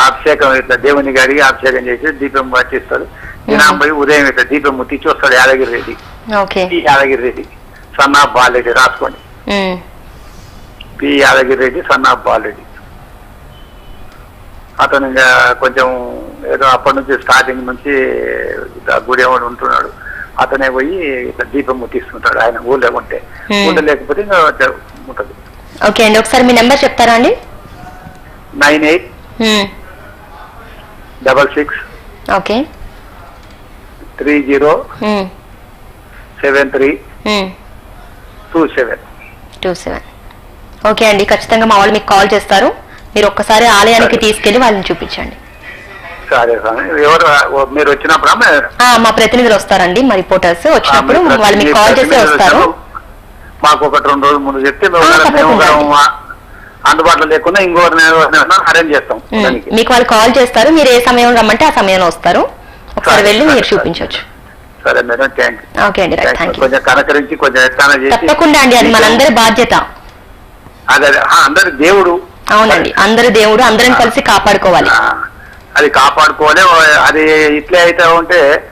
అభిషేకం ఇట్లా దేవుని గారికి అభిషేకం చేసి దీపం పట్టిస్తాడు. దినం పోయి ఉదయం ఇట్లా దీపం ముట్టించి వస్తాడు యాదగిరి రెడ్డి. యాదగిరి రెడ్డి. సన్ ఆఫ్ బాలరెడ్డి రాసుకోండి. P Yadagiri Reddy son of Balareddy అతను ఇంకా కొంచెం ఏదో అప్పటి నుంచి స్టార్టింగ్ నుంచి గుడి ఏమని ఉంటున్నాడు. అతనే పోయి ఇట్లా దీపం ముట్టిస్తుంటాడు. ఆయన ఊళ్ళో ఉంటే. ఊళ్ళో లేకపోతే ఉంటుంది. ఓకే అండి. ఒకసారి మీ నెంబర్ చెప్తారా అండి? Nine eight. Double six okay. Three zero seven three. Two seven. Two seven. Okay అండి ఖచ్చితంగా మా వాళ్ళు మీకు కాల్ చేస్తారు. మీరు ఒక్కసారి ఆలయానికి తీసుకెళ్ళి వాళ్ళని చూపించండి. సరే ఎవరు మీరు వచ్చినప్పుడా? మే- ప్రతినిధులు వస్తారండి మా రిపోర్టర్స్ వచ్చినప్పుడు వాళ్ళు మీకు కాల్ చేసి వస్తారు. మాకు ఒకటి రెండు రోజుల ముందు చెప్తే అందుబాటులో లేకుండా ఇంకోరిని ఎవరినైనా అరేంజ్ చేస్తాం మీకు వాళ్ళు కాల్ చేస్తారు మీరు ఏ సమయం రమ్మంటే ఆ సమయంలో వస్తారు. ఒకసారి సరే, వెళ్ళి మీరు. చూపించవచ్చు. సరే మేడం థ్యాంక్ యూ ఓకే అండి రైట్ థ్యాంక్ యూ కొంచెం కనకరించి కొంచెం తప్పకుండా అండి అది మనందరి బాధ్యత. అదే అందరి దేవుడు. అవునండి. అందరి దేవుడు అందరం కలిసి కాపాడుకోవాలి. అది కాపాడుకోవాలి. అది ఇట్లే అయితే ఉంటే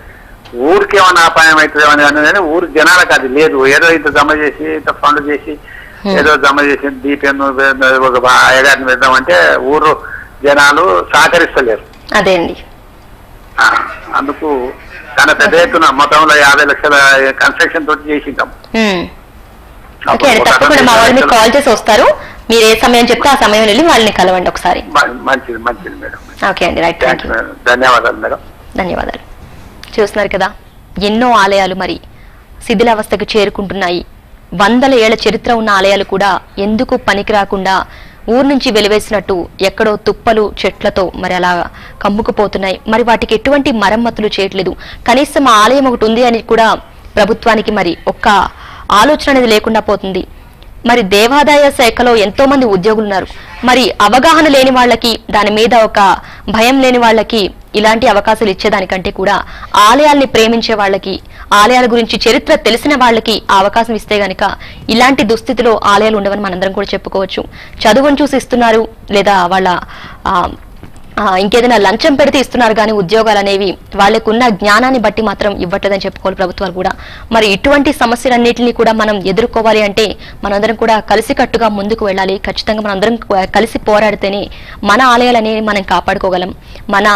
ఊరికేమన్నా అపాయం అవుతుందేమో అని కానీ ఊరు జనాలకు అది లేదు. ఏదో ఇంత జమ చేసి ఇంత ఫండ్ చేసి. ఏదో జమ చేసి దీపం ఒక అయ్యగారిని పెడదామంటే ఊరు జనాలు సహకరిస్తలేరు. అదే అండి. ఆ, అందుకు చాలా పెద్ద ఎత్తున మొత్తంలో యాభై లక్షల కన్స్ట్రక్షన్ తోటి చేసింటాం. ఉమ్. ఓకే అండి తప్పకుండా మా వాళ్ళు మీకు కాల్ చేసి వస్తారు. మీరు ఏ సమయం చెప్తే ఆ సమయం వెళ్ళి వాళ్ళని కలవండి ఒకసారి. మంచిది మంచిది మేడం. ఓకే అండి రైట్ థ్యాంక్ యూ ధన్యవాదాలు మేడం. ధన్యవాదాలు. చూస్తున్నారు కదా ఎన్నో ఆలయాలు మరి శిథిలావస్థకు చేరుకుంటున్నాయి. వందల ఏళ్ళ చరిత్ర ఉన్న ఆలయాలు కూడా ఎందుకు పనికి రాకుండా ఊరు నుంచి వెలివేసినట్టు ఎక్కడో తుప్పలు చెట్లతో మరి అలా కమ్ముకుపోతున్నాయి. మరి వాటికి ఎటువంటి మరమ్మతులు చేయట్లేదు. కనీసం ఆలయం ఒకటి ఉంది అని కూడా ప్రభుత్వానికి మరి ఒక్క ఆలోచన అనేది లేకుండా పోతుంది. మరి దేవాదాయ శాఖలో ఎంతో మంది ఉద్యోగులు ఉన్నారు మరి అవగాహన లేని వాళ్ళకి దాని మీద ఒక భయం లేని వాళ్ళకి ఇలాంటి అవకాశాలు ఇచ్చేదానికంటే కూడా ఆలయాల్ని ప్రేమించే వాళ్ళకి ఆలయాల గురించి చరిత్ర తెలిసిన వాళ్ళకి ఆ అవకాశం ఇస్తే గనక ఇలాంటి దుస్థితిలో ఆలయాలు ఉండవని మనందరం కూడా చెప్పుకోవచ్చు. చదువును చూసి ఇస్తున్నారు లేదా వాళ్ళ ఇంకేదైనా లంచం పెడితే ఇస్తున్నారు కానీ ఉద్యోగాలు అనేవి వాళ్ళకున్న జ్ఞానాన్ని బట్టి మాత్రం ఇవ్వట్లేదని చెప్పుకోవాలి ప్రభుత్వాలు కూడా. మరి ఇటువంటి సమస్యలన్నింటినీ కూడా మనం ఎదుర్కోవాలి అంటే మనందరం కూడా కలిసికట్టుగా ముందుకు వెళ్ళాలి. ఖచ్చితంగా మనందరం కలిసి పోరాడితేనే మన ఆలయాలు మనం కాపాడుకోగలం. మన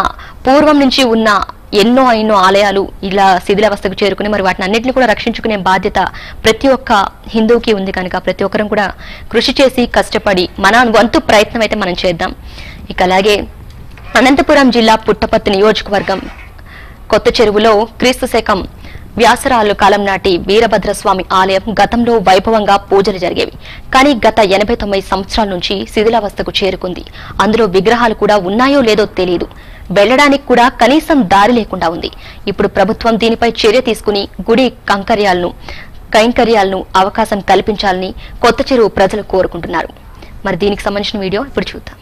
పూర్వం నుంచి ఉన్న ఎన్నో ఎన్నో ఆలయాలు ఇలా శిథిలావస్థకు చేరుకుని మరి వాటిని అన్నింటినీ కూడా రక్షించుకునే బాధ్యత ప్రతి ఒక్క హిందువుకి ఉంది కనుక ప్రతి ఒక్కరం కూడా కృషి చేసి కష్టపడి మన వంతు ప్రయత్నం అయితే మనం చేద్దాం. ఇక అలాగే అనంతపురం జిల్లా పుట్టపర్తి నియోజకవర్గం. కొత్త చెరువులో క్రీస్తు శకం. వ్యాసరాలు కాలం నాటి వీరభద్రస్వామి ఆలయం గతంలో వైభవంగా పూజలు జరిగేవి. కానీ గత ఎనభై తొమ్మిది సంవత్సరాల నుంచి శిథిలావస్థకు చేరుకుంది. అందులో విగ్రహాలు కూడా ఉన్నాయో లేదో తెలియదు వెళ్ళడానికి కూడా కనీసం దారి లేకుండా ఉంది. ఇప్పుడు ప్రభుత్వం దీనిపై చర్య తీసుకుని గుడి కంకర్యాలను కైంకర్యాలను అవకాశం కల్పించాలని కొత్త చెరువు ప్రజలు కోరుకుంటున్నారు. మరి దీనికి సంబంధించిన వీడియో ఇప్పుడు చూద్దాం.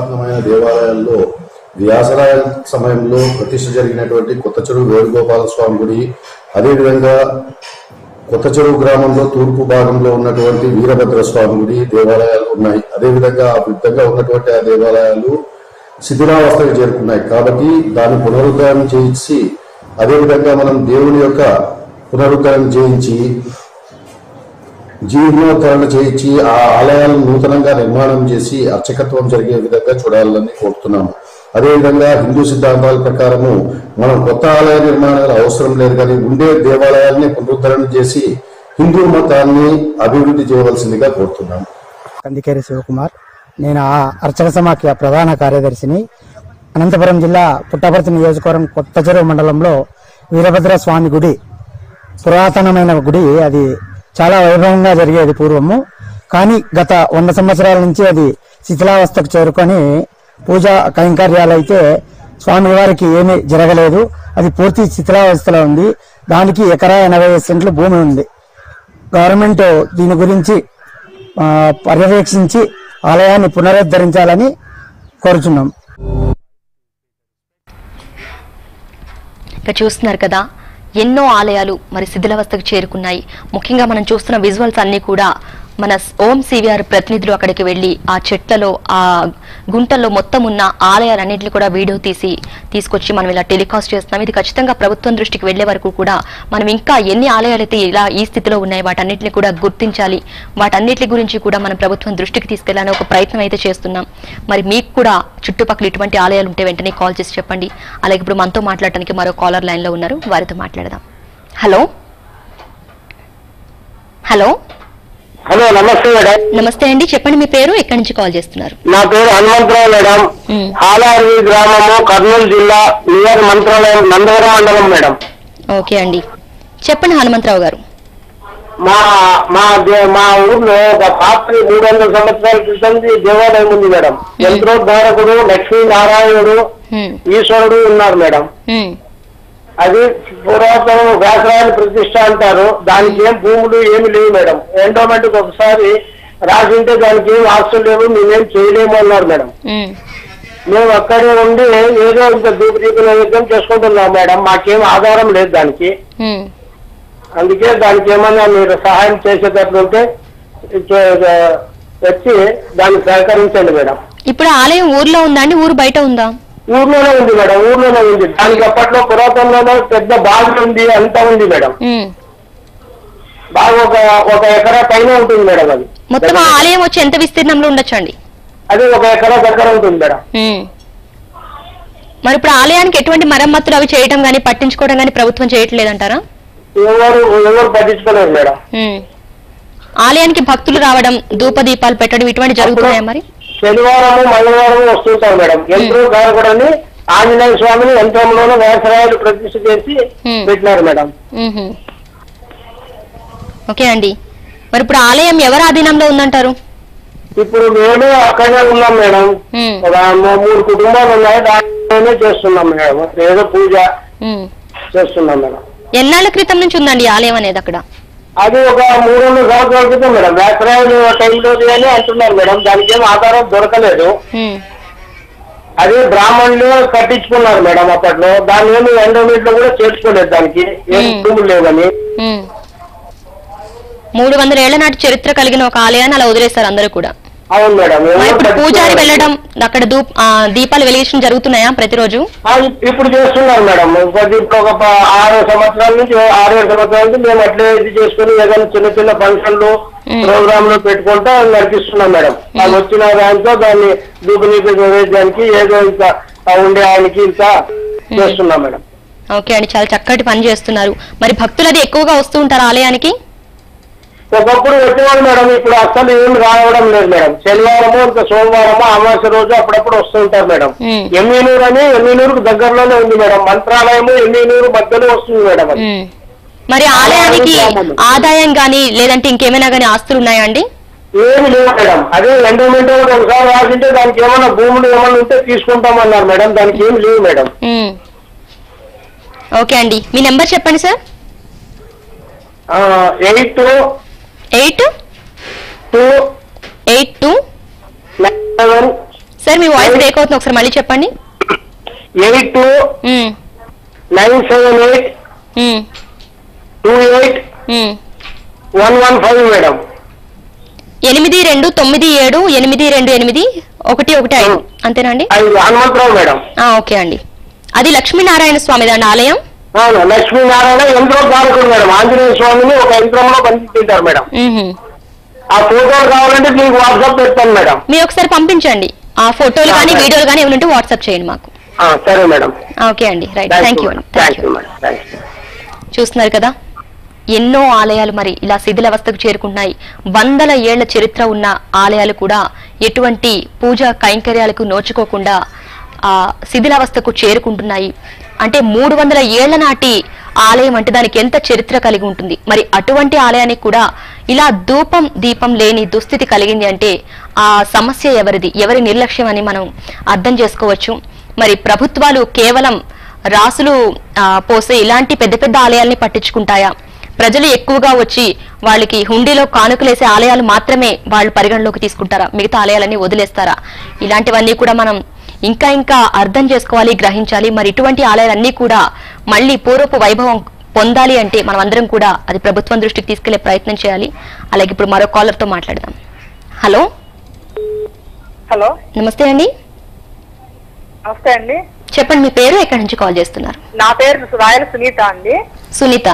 పురాతనమైన దేవాలయాల్లో వ్యాసరాయ సమయంలో ప్రతిష్ఠ జరిగినటువంటి కొత్త చెరువు వేణుగోపాల స్వామి గుడి అదేవిధంగా కొత్త చెరువు గ్రామంలో తూర్పు భాగంలో ఉన్నటువంటి వీరభద్ర స్వామి గుడి దేవాలయాలు ఉన్నాయి. అదేవిధంగా ఆ వృద్ధంగా ఉన్నటువంటి ఆ దేవాలయాలు శిథిలావస్థకు చేరుకున్నాయి. కాబట్టి దాన్ని పునరుద్ధరణ చేయించి అదేవిధంగా మనం దేవుని యొక్క పునరుద్ధరణ చేయించి జీర్ణోద్ధరణ చేయించి ఆ ఆలయాలను నూతనంగా నిర్మాణం చేసి అర్చకత్వం జరిగే విధంగా చూడాలని కోరుతున్నాము. అదేవిధంగా హిందూ సిద్ధాంతాల ప్రకారము మనం కొత్త ఆలయ నిర్మాణాలు అవసరం లేదు కానీ ఉండే దేవాలయాల్ని పునరుద్ధరణ చేసి హిందూ మతాన్ని అభివృద్ధి చేయవలసిందిగా కోరుతున్నాము. కందికేరి శివకుమార్. నేను ఆ అర్చక సమాఖ్య ప్రధాన కార్యదర్శిని. అనంతపురం జిల్లా పుట్టపర్తి నియోజకవర్గం కొత్త చెరువు మండలంలో వీరభద్ర స్వామి గుడి పురాతనమైన గుడి అది చాలా వైభవంగా జరిగేది పూర్వము. కానీ గత వంద సంవత్సరాల నుంచి అది శిథిలావస్థకు చేరుకొని పూజా కైంకర్యాలు అయితే స్వామివారికి ఏమీ జరగలేదు. అది పూర్తి శిథిలావస్థలో ఉంది. దానికి ఎకరా ఎనభై సెంట్లు భూమి ఉంది. గవర్నమెంట్ దీని గురించి పర్యవేక్షించి ఆలయాన్ని పునరుద్ధరించాలని కోరుచున్నాం. ఇక చూస్తున్నారు కదా ఎన్నో ఆలయాలు మరి శిథిలావస్థకు చేరుకున్నాయి. ముఖ్యంగా మనం చూస్తున్న విజువల్స్ అన్నీ కూడా మన ఓం సివిఆర్ ప్రతినిధులు అక్కడికి వెళ్ళి ఆ చెట్లలో ఆ గుంటల్లో మొత్తం ఉన్న ఆలయాలన్నింటినీ కూడా వీడియో తీసి తీసుకొచ్చి మనం ఇలా టెలికాస్ట్ చేస్తున్నాం. ఇది ఖచ్చితంగా ప్రభుత్వం దృష్టికి వెళ్ళే వరకు కూడా మనం ఇంకా ఎన్ని ఆలయాలు అయితే ఇలా ఈ స్థితిలో ఉన్నాయి వాటన్నిటిని కూడా గుర్తించాలి. వాటన్నిటి గురించి కూడా మనం ప్రభుత్వం దృష్టికి తీసుకెళ్ళాలని ఒక ప్రయత్నం అయితే చేస్తున్నాం. మరి మీకు కూడా చుట్టుపక్కల ఇటువంటి ఆలయాలు ఉంటే వెంటనే కాల్ చేసి చెప్పండి. అలాగే ఇప్పుడు మనతో మాట్లాడటానికి మరో కాలర్ లైన్లో ఉన్నారు. వారితో మాట్లాడదాం. హలో? హలో? హలో నమస్తే మేడం. నమస్తే అండి. చెప్పండి మీ పేరు? ఎక్కడి నుంచి కాల్ చేస్తున్నారు? నా పేరు హనుమంతరావు మేడం. హాలారి గ్రామము కర్నూలు జిల్లా నియర్ మంత్రాలయం నందవరం మండలం మేడం. ఓకే అండి. చెప్పండి హనుమంతరావు గారు. మా మా దే- మా ఊర్లో ఒక పాత్ర మూడు వందల సంవత్సరాల క్రితం దేవాలయం ఉంది మేడం. యంత్రోద్ధారకుడు లక్ష్మీనారాయణుడు హ్మ్, ఈశ్వరుడు ఉన్నారు మేడం. హ్మ్, అది పురాతన వ్యాసరాయణ ప్రతిష్ట అంటారు. దానికి ఏం భూములు ఏమి లేవు మేడం. ఎండోమెంట్ ఒకసారి రాసింటే దానికి ఏం ఆస్తులు లేవు మేమేం చేయలేము అన్నారు మేడం. మేము అక్కడే ఉండి ఏదో ఇంత దూపదీప నైవేద్యం చేసుకుంటున్నాం మేడం. మాకేం ఆధారం లేదు దానికి. అందుకే దానికి ఏమన్నా మీరు సహాయం చేసేటట్లుంటే వచ్చి దాన్ని సహకరించండి మేడం. ఇప్పుడు ఆలయం ఊర్లో ఉందా అండి? ఊరు బయట ఉందా? ఊర్లోనే ఉంది మేడం ఊర్లోనే ఉంది. దానికి అప్పట్లో పురాతనలోనే పెద్ద బావి ఉంది అంతా ఉంది మేడం. బాగా ఒక ఒక ఎకరా పైన ఉంటుంది మేడం అది. మొత్తం ఆలయం వచ్చి ఎంత విస్తీర్ణంలో ఉండొచ్చు అండి అది ఒక ఎకరా దగ్గర ఉంటుంది మేడం. మరి ఇప్పుడు ఆలయానికి ఎటువంటి మరమ్మతులు అవి చేయడం కానీ పట్టించుకోవడం కానీ ప్రభుత్వం చేయట్లేదంటారా? ఎవరు ఎవరు పట్టించుకోలేదు మేడం. ఆలయానికి భక్తులు రావడం ధూపదీపాలు పెట్టడం ఇటువంటి జరుగుతున్నాయా మరి? శనివారము మంగళవారం వస్తుంటారు మేడం. యంత్రం కారకుడని ఆంజనేయ స్వామిని యంత్రంలోనే వ్యవసాయాలు ప్రతిష్ఠ చేసి. పెట్టినారు మేడం. ఓకే అండి. మరి ఇప్పుడు ఆలయం ఎవరి ఆధీనంలో ఉందంటారు? ఇప్పుడు మేమే అక్కడే ఉన్నాం మేడం. మూడు కుటుంబాలు ఉన్నాయి. దాంట్లోనే చేస్తున్నాం మేడం. ఏదో పూజ. చేస్తున్నాం మేడం. ఎన్నాళ్ళ క్రితం నుంచి ఉందండి ఆలయం అనేది అక్కడ? అది ఒక మూడు వందల సంవత్సరాల క్రితం మేడం. వ్యవసాయాలు టైంలో అని అంటున్నారు మేడం. దానికి ఏం ఆధారం దొరకలేదు. అది బ్రాహ్మణులు కట్టించుకున్నారు మేడం అప్పట్లో. దాన్ని ఏమి ఎండోమీట్లో కూడా చేర్చుకోలేదు దానికి. ఏం. భూములు లేవని. మూడు వందల ఏళ్ళ నాటి చరిత్ర కలిగిన ఒక ఆలయాన్ని అలా వదిలేస్తారు అందరూ కూడా. అవును మేడం ఇప్పుడు పూజారి. వెళ్ళడం అక్కడ దీపాలు వెలిగించడం జరుగుతున్నాయా ప్రతిరోజు? ఇప్పుడు చేస్తున్నారు మేడం. కొద్ది ఇప్పుడు ఒక ప- ఆరు సంవత్సరాల నుంచి ఆరు ఏడు సంవత్సరాల నుంచి మేము అట్లే ఇది చేసుకుని ఏదైనా చిన్న చిన్న ఫంక్షన్లు మ్. ప్రోగ్రాంలు పెట్టుకుంటా నడిపిస్తున్నాం మేడం. వాళ్ళు వచ్చిన దాంతో దాన్ని దూపనీపి ఏదో ఇంత ఉండే ఆయనకి ఇంత చేస్తున్నాం మేడం. ఓకే అండి చాలా చక్కటి పని చేస్తున్నారు. మరి భక్తులు అది ఎక్కువగా వస్తూ ఉంటారు ఆలయానికి? ఒకప్పుడు వచ్చేవాళ్ళు మేడం ఇప్పుడు అస్సలు ఏం రావడం లేదు మేడం. శనివారము ఇంకా సోమవారము అమావాస్య రోజు అప్పుడప్పుడు వస్తూ ఉంటారు మేడం. ఎమ్మినూరు అని ఎమ్మినూరుకు దగ్గరలోనే ఉంది మేడం. మంత్రాలయము ఎమ్మినూరు మధ్యలో వస్తుంది మేడం అది. మరి ఆలయానికి ఆదాయం గాని లేదంటే ఇంకేమైనా గానీ ఆస్తులు ఉన్నాయా అండి? ఏమి లేవు మేడం. అదే ఎండోమెంట్ ఒకసారి రాసింటే దానికి ఏమైనా భూములు ఏమైనా ఉంటే తీసుకుంటామన్నారు మేడం. దానికి ఏమి లేవు మేడం. ఓకే అండి. మీ నెంబర్ చెప్పండి sir. Eight eight? Two. Eight two? Seven. Sir మీ వాయిస్ బ్రేక్ అవుతుంది ఒకసారి మళ్ళీ చెప్పండి. Eight two. Nine seven eight. Two eight. One one five madam. ఎనిమిది రెండు తొమ్మిది ఏడు ఎనిమిది రెండు ఎనిమిది ఒకటి ఒకటి ఐదు. అంతేనా అండి? అది హనుమంతరావు మేడం. ఓకే అండి. అది లక్ష్మీనారాయణ స్వామి అండి ఆలయం. అవును లక్ష్మీనారాయణ యంత్రోద్ధారకుడు మేడం. ఆంజనేయ స్వామిని ఒక యంత్రంలో బంధించారు మేడం. ఆ ఫోటోలు కావాలంటే మీకు వాట్సాప్ పెడతాను మేడం. మీరు ఒకసారి పంపించండి. ఆ ఫోటోలు కానీ వీడియోలు కానీ ఏమైనా ఉంటే వాట్సాప్ చేయండి మాకు. సరే మేడం. ఓకే అండి. Right. Thank you thank you చూస్తున్నారు కదా? ఎన్నో ఆలయాలు మరి ఇలా శిథిలావస్థకు చేరుకుంటున్నాయి వందల ఏళ్ళ చరిత్ర ఉన్న ఆలయాలు కూడా ఎటువంటి పూజా కైంకర్యాలకు నోచుకోకుండా ఆ శిథిలావస్థకు చేరుకుంటున్నాయి. అంటే మూడు వందల ఏళ్ళ నాటి ఆలయం అంటే దానికి ఎంత చరిత్ర కలిగి ఉంటుంది. మరి అటువంటి ఆలయానికి కూడా ఇలా ధూపం దీపం లేని దుస్థితి కలిగింది అంటే ఆ సమస్య ఎవరిది? ఎవరి నిర్లక్ష్యం అని మనం అర్థం చేసుకోవచ్చు. మరి ప్రభుత్వాలు కేవలం రాసులు పోసే ఇలాంటి పెద్ద పెద్ద ఆలయాల్ని పట్టించుకుంటాయా? ప్రజలు ఎక్కువగా వచ్చి వాళ్ళకి హుండీలో కానుకలేసే ఆలయాలు మాత్రమే వాళ్ళు పరిగణలోకి తీసుకుంటారా? మిగతా ఆలయాలన్నీ వదిలేస్తారా? ఇలాంటివన్నీ కూడా మనం ఇంకా ఇంకా అర్థం చేసుకోవాలి గ్రహించాలి. మరి ఇటువంటి ఆలయాలన్నీ కూడా మళ్ళీ పూర్వపు వైభవం పొందాలి అంటే మనం అందరం కూడా అది ప్రభుత్వం దృష్టికి తీసుకెళ్ళే ప్రయత్నం చేయాలి. అలాగే ఇప్పుడు మరో కాలర్తో మాట్లాడదాం. హలో? హలో? నమస్తే అండి. నమస్తే అండి. చెప్పండి మీ పేరు? ఎక్కడి నుంచి కాల్ చేస్తున్నారు? నా పేరు రాయల సునీత అండి. సునీత.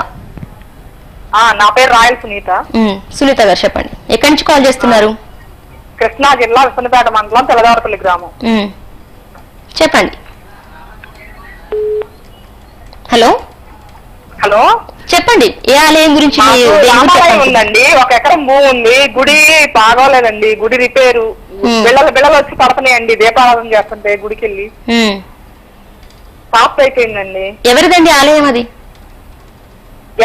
నా పేరు రాయల సునీత. సునీత గారు చెప్పండి. ఎక్కడి నుంచి కాల్ చేస్తున్నారు? కృష్ణా జిల్లా విసనపేట మండలం తెల్లదారపల్లి గ్రామం. చెప్పండి. హలో? హలో? చెప్పండి. ఏ ఆలయం గురించి? ఉందండి. ఒక ఎకరం భూమి ఉంది. గుడి బాగోలేదండి. గుడి రిపేరు. బిళ్ళలు బిళ్ళలు వచ్చి పడుతున్నాయండి. దీపారాధన చేస్తుంటే గుడికి వెళ్ళి సాఫ్ట్ అయిపోయిందండి ఎవరిదండి ఆలయం అది?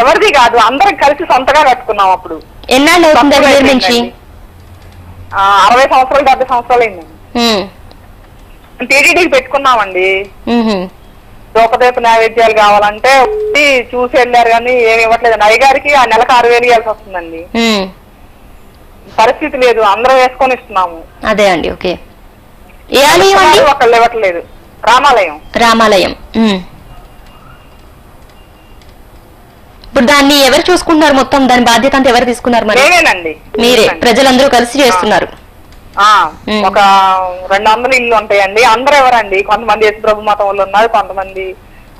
ఎవరిది కాదు. అందరం కలిసి సొంతగా కట్టుకున్నాం అప్పుడు. ఎన్నాళ్ళు అవుతుంది అరవై సంవత్సరాలు డెబ్బై సంవత్సరాలు అయిందండి. టీటీడీకి పెట్టుకున్నామండి. దూపదీప నైవేద్యాలు కావాలంటే చూసి వెళ్ళారు కానీ ఏమి ఇవ్వట్లేదు. అయ్యగారికి ఆ నెలకు ఆరు వేలు ఇవ్వాల్సి వస్తుందండి. పరిస్థితి లేదు. అందరం వేసుకొని ఇస్తున్నాము. అదే అండి ఓకే. ఏ ఆలయం ఒకళ్ళు ఇవ్వట్లేదు. రామాలయం. రామాలయం. ఇప్పుడు దాన్ని ఎవరు చూసుకుంటున్నారు మొత్తం? దాని బాధ్యత అంతా ఎవరు తీసుకున్నారు మరి? మీరే. ప్రజలందరూ కలిసి చేస్తున్నారు. ఒక రెండు వందల ఇల్లు ఉంటాయండి. అందరూ ఎవరండి? కొంతమంది యేసు ప్రభు మతం వాళ్ళు ఉన్నారు కొంతమంది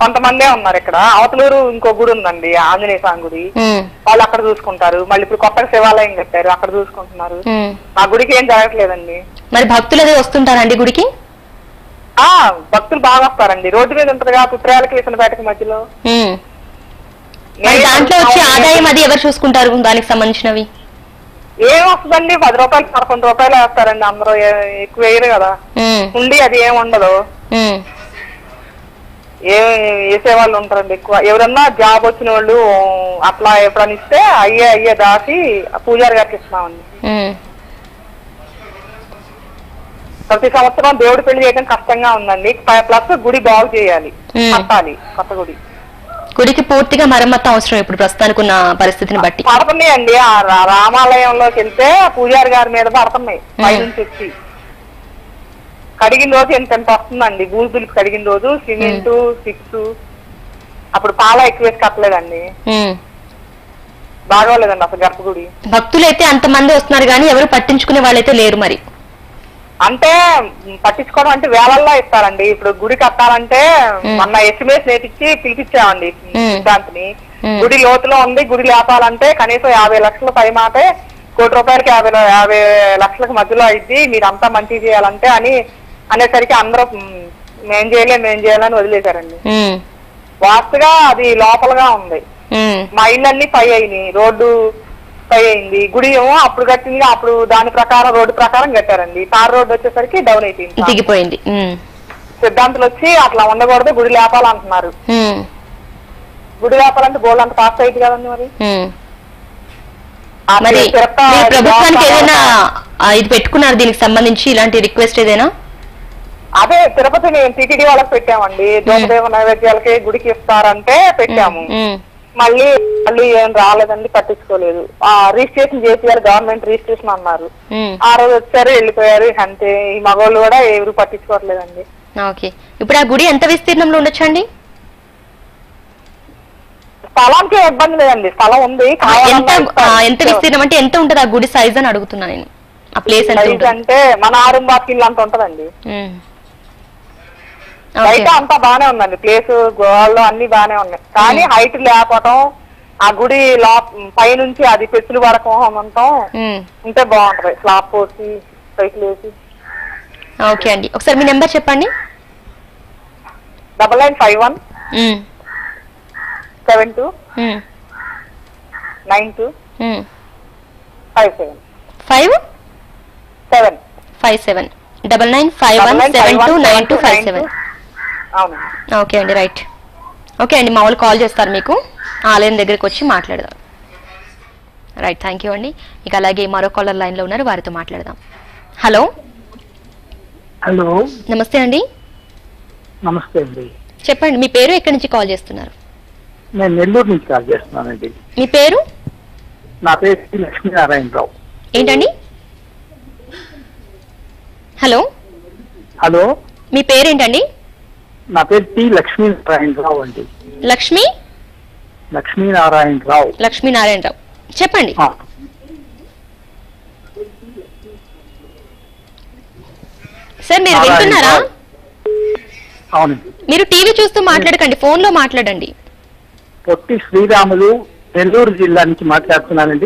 కొంతమందే ఉన్నారు ఇక్కడ. అవతలూరు ఇంకో గుడి ఉందండి ఆంజనేయ స్వామి గుడి. వాళ్ళు అక్కడ చూసుకుంటారు. మళ్ళీ ఇప్పుడు కొత్తగా శివాలయం కట్టారు అక్కడ చూసుకుంటున్నారు. ఆ గుడికి ఏం జరగట్లేదండి. మరి భక్తులు అదే వస్తుంటారండి గుడికి? ఆ భక్తులు బాగా వస్తారండి. రోడ్డు మీద ఉంటదిగా పుత్రాలకి విసనపేటకి మధ్యలో. దాంట్లో వచ్చే ఆదాయం అది ఎవరు చూసుకుంటారు దానికి సంబంధించినవి? ఏం వస్తుందండి పది రూపాయలు పదకొండు రూపాయలు వేస్తారండి అందరూ. ఎక్కువ వేయరు కదా. ఉండి అది ఏం ఉండదు ఏ వేసే వాళ్ళు ఉంటారండి ఎక్కువ? ఎవరన్నా జాబ్ వచ్చిన వాళ్ళు అట్లా ఎప్పుడన్నా ఇస్తే అయ్యే అయ్యే దాటి పూజారి గారికి ఇస్తున్నామండి. ప్రతి సంవత్సరం దేవుడి పెళ్ళి చేయడం కష్టంగా ఉందండి. ప్లస్ గుడి బాగు చేయాలి. కట్టాలి కొత్త గుడి గుడికి పూర్తిగా మరమ్మత్తు అవసరం ఇప్పుడు ప్రస్తుతానికి ఉన్న పరిస్థితిని బట్టి. పడుతున్నాయండి. ఆ రా- రామాలయంలోకి వెళ్తే పూజారి గారి మీద పడుతున్నాయి. పైనుంచి వచ్చి. కడిగిన రోజు ఎంత ఎంత వస్తుందండి? బూజులు కడిగిన రోజు సిమెంట్ సిక్స్ అప్పుడు పాల ఎక్కువ వేసి కట్టలేదండి. ఉమ్. బాగోలేదండి అసలు గర్భగుడి. భక్తులైతే అంతమంది వస్తున్నారు కానీ ఎవరు పట్టించుకునే వాళ్ళైతే లేరు మరి. అంటే పట్టించుకోవడం అంటే వేలల్లో ఇస్తారండి. ఇప్పుడు గుడి కట్టాలంటే మొన్న ఎస్టిమేట్ నేటిచ్చి పిలిపించామండి. సిద్ధాంతిని. గుడి లోతులో ఉంది గుడి లేపాలంటే కనీసం యాభై లక్షల పై మాటే కోటి రూపాయలకి యాభై యాభై లక్షలకు మధ్యలో అయింది మీరంతా మంచిగా చేయాలంటే అని అనేసరికి అందరూ మ్, చేయలేం మేం చేయాలని వదిలేశారండి. వాస్తుగా అది లోపలగా ఉంది. మా ఇల్లు అన్ని పై అయినాయి. రోడ్డు అయింది. గుడి ఏమో అప్పుడు కట్టింది అప్పుడు దాని ప్రకారం రోడ్డు ప్రకారం కట్టారండి. తార్ రోడ్డు వచ్చేసరికి డౌన్ అయిపోయింది దిగిపోయింది సిద్ధాంతులు వచ్చి అట్లా ఉండకూడదు గుడి లేపాలంటున్నారు. గుడి లేపాలంటే గోల్డ్ అంత కాస్ట్ అయింది కదండి మరి. మరి ప్రభుత్వానికి ఏదైనా ఇది పెట్టుకున్నారు దీనికి సంబంధించి ఇలాంటి రిక్వెస్ట్ ఏదైనా? అదే తిరుపతి మేము టీటీడీ వాళ్ళకి పెట్టామండి. దోమదేవ నైవేద్యాలకి గుడికి ఇస్తారంటే పెట్టాము. మళ్ళీ మళ్ళీ ఏం రాలేదండి పట్టించుకోలేదు. ఆ రిజిస్ట్రేషన్ చేసేయాలి గవర్నమెంట్ రిజిస్ట్రేషన్ అన్నారు. ఆ రోజు వచ్చారు వెళ్ళిపోయారు అంతే. ఈ మగవాళ్ళు కూడా ఎవరు పట్టించుకోవట్లేదండి. ఓకే. ఇప్పుడు ఆ గుడి ఎంత విస్తీర్ణంలో ఉండొచ్చండి స్థలానికి ఇబ్బంది లేదండి. స్థలం ఉంది ఎంత. ఎంత విస్తీర్ణం అంటే ఎంత ఉంటుంది ఆ గుడి సైజ్ అని అడుగుతున్నా నేను. ఆ ప్లేస్ అంటే మన ఆరుంబాకి ఇల్లు అంత ఉంటదండి. బయట అంతా బానే ఉందండి. ప్లేస్ గోడలు అన్ని బానే ఉన్నాయి. కానీ హైట్ లేకపోవటం ఆ గుడి లో పైనుంచి అది పెచ్చులు వరకు ఉమ్. ఉంటే బాగుంటది. స్లాబ్ పోసి పైకి లేసి ఓకే అండి. ఒకసారి మీ నెంబర్ చెప్పండి. Double nine five one seven two nine two. Five seven. Five? Seven. Five seven. Double nine five one seven two nine two five seven. Okay అండి. రైట్. ఓకే అండి మా వాళ్ళు కాల్ చేస్తారు మీకు. ఆలయం దగ్గరికి వచ్చి మాట్లాడదాం. రైట్ థ్యాంక్ యూ అండి. ఇక అలాగే మరో కాలర్ లైన్లో ఉన్నారు వారితో మాట్లాడదాం. హలో? హలో. నమస్తే అండి. నమస్తే అండి. చెప్పండి మీ పేరు ఎక్కడి నుంచి కాల్ చేస్తున్నారు? నేను నెల్లూరు నుంచి కాల్ చేస్తున్నానండి. మీ పేరు? నా పేరు లక్ష్మీనారాయణరావు. ఏంటండి? హలో? హలో. మీ పేరేంటండి? నా పేరు టి లక్ష్మీనారాయణరావు అండి. లక్ష్మి? లక్ష్మీనారాయణరావు. లక్ష్మీనారాయణరావు. చెప్పండి. ఆ, సార్ మీరు వింటున్నారా? అవునండి. మీరు టీవీ చూస్తూ మాట్లాడకండి ఫోన్లో మాట్లాడండి. పొట్టి శ్రీరాములు నెల్లూరు జిల్లా నుంచి మాట్లాడుతున్నానండి.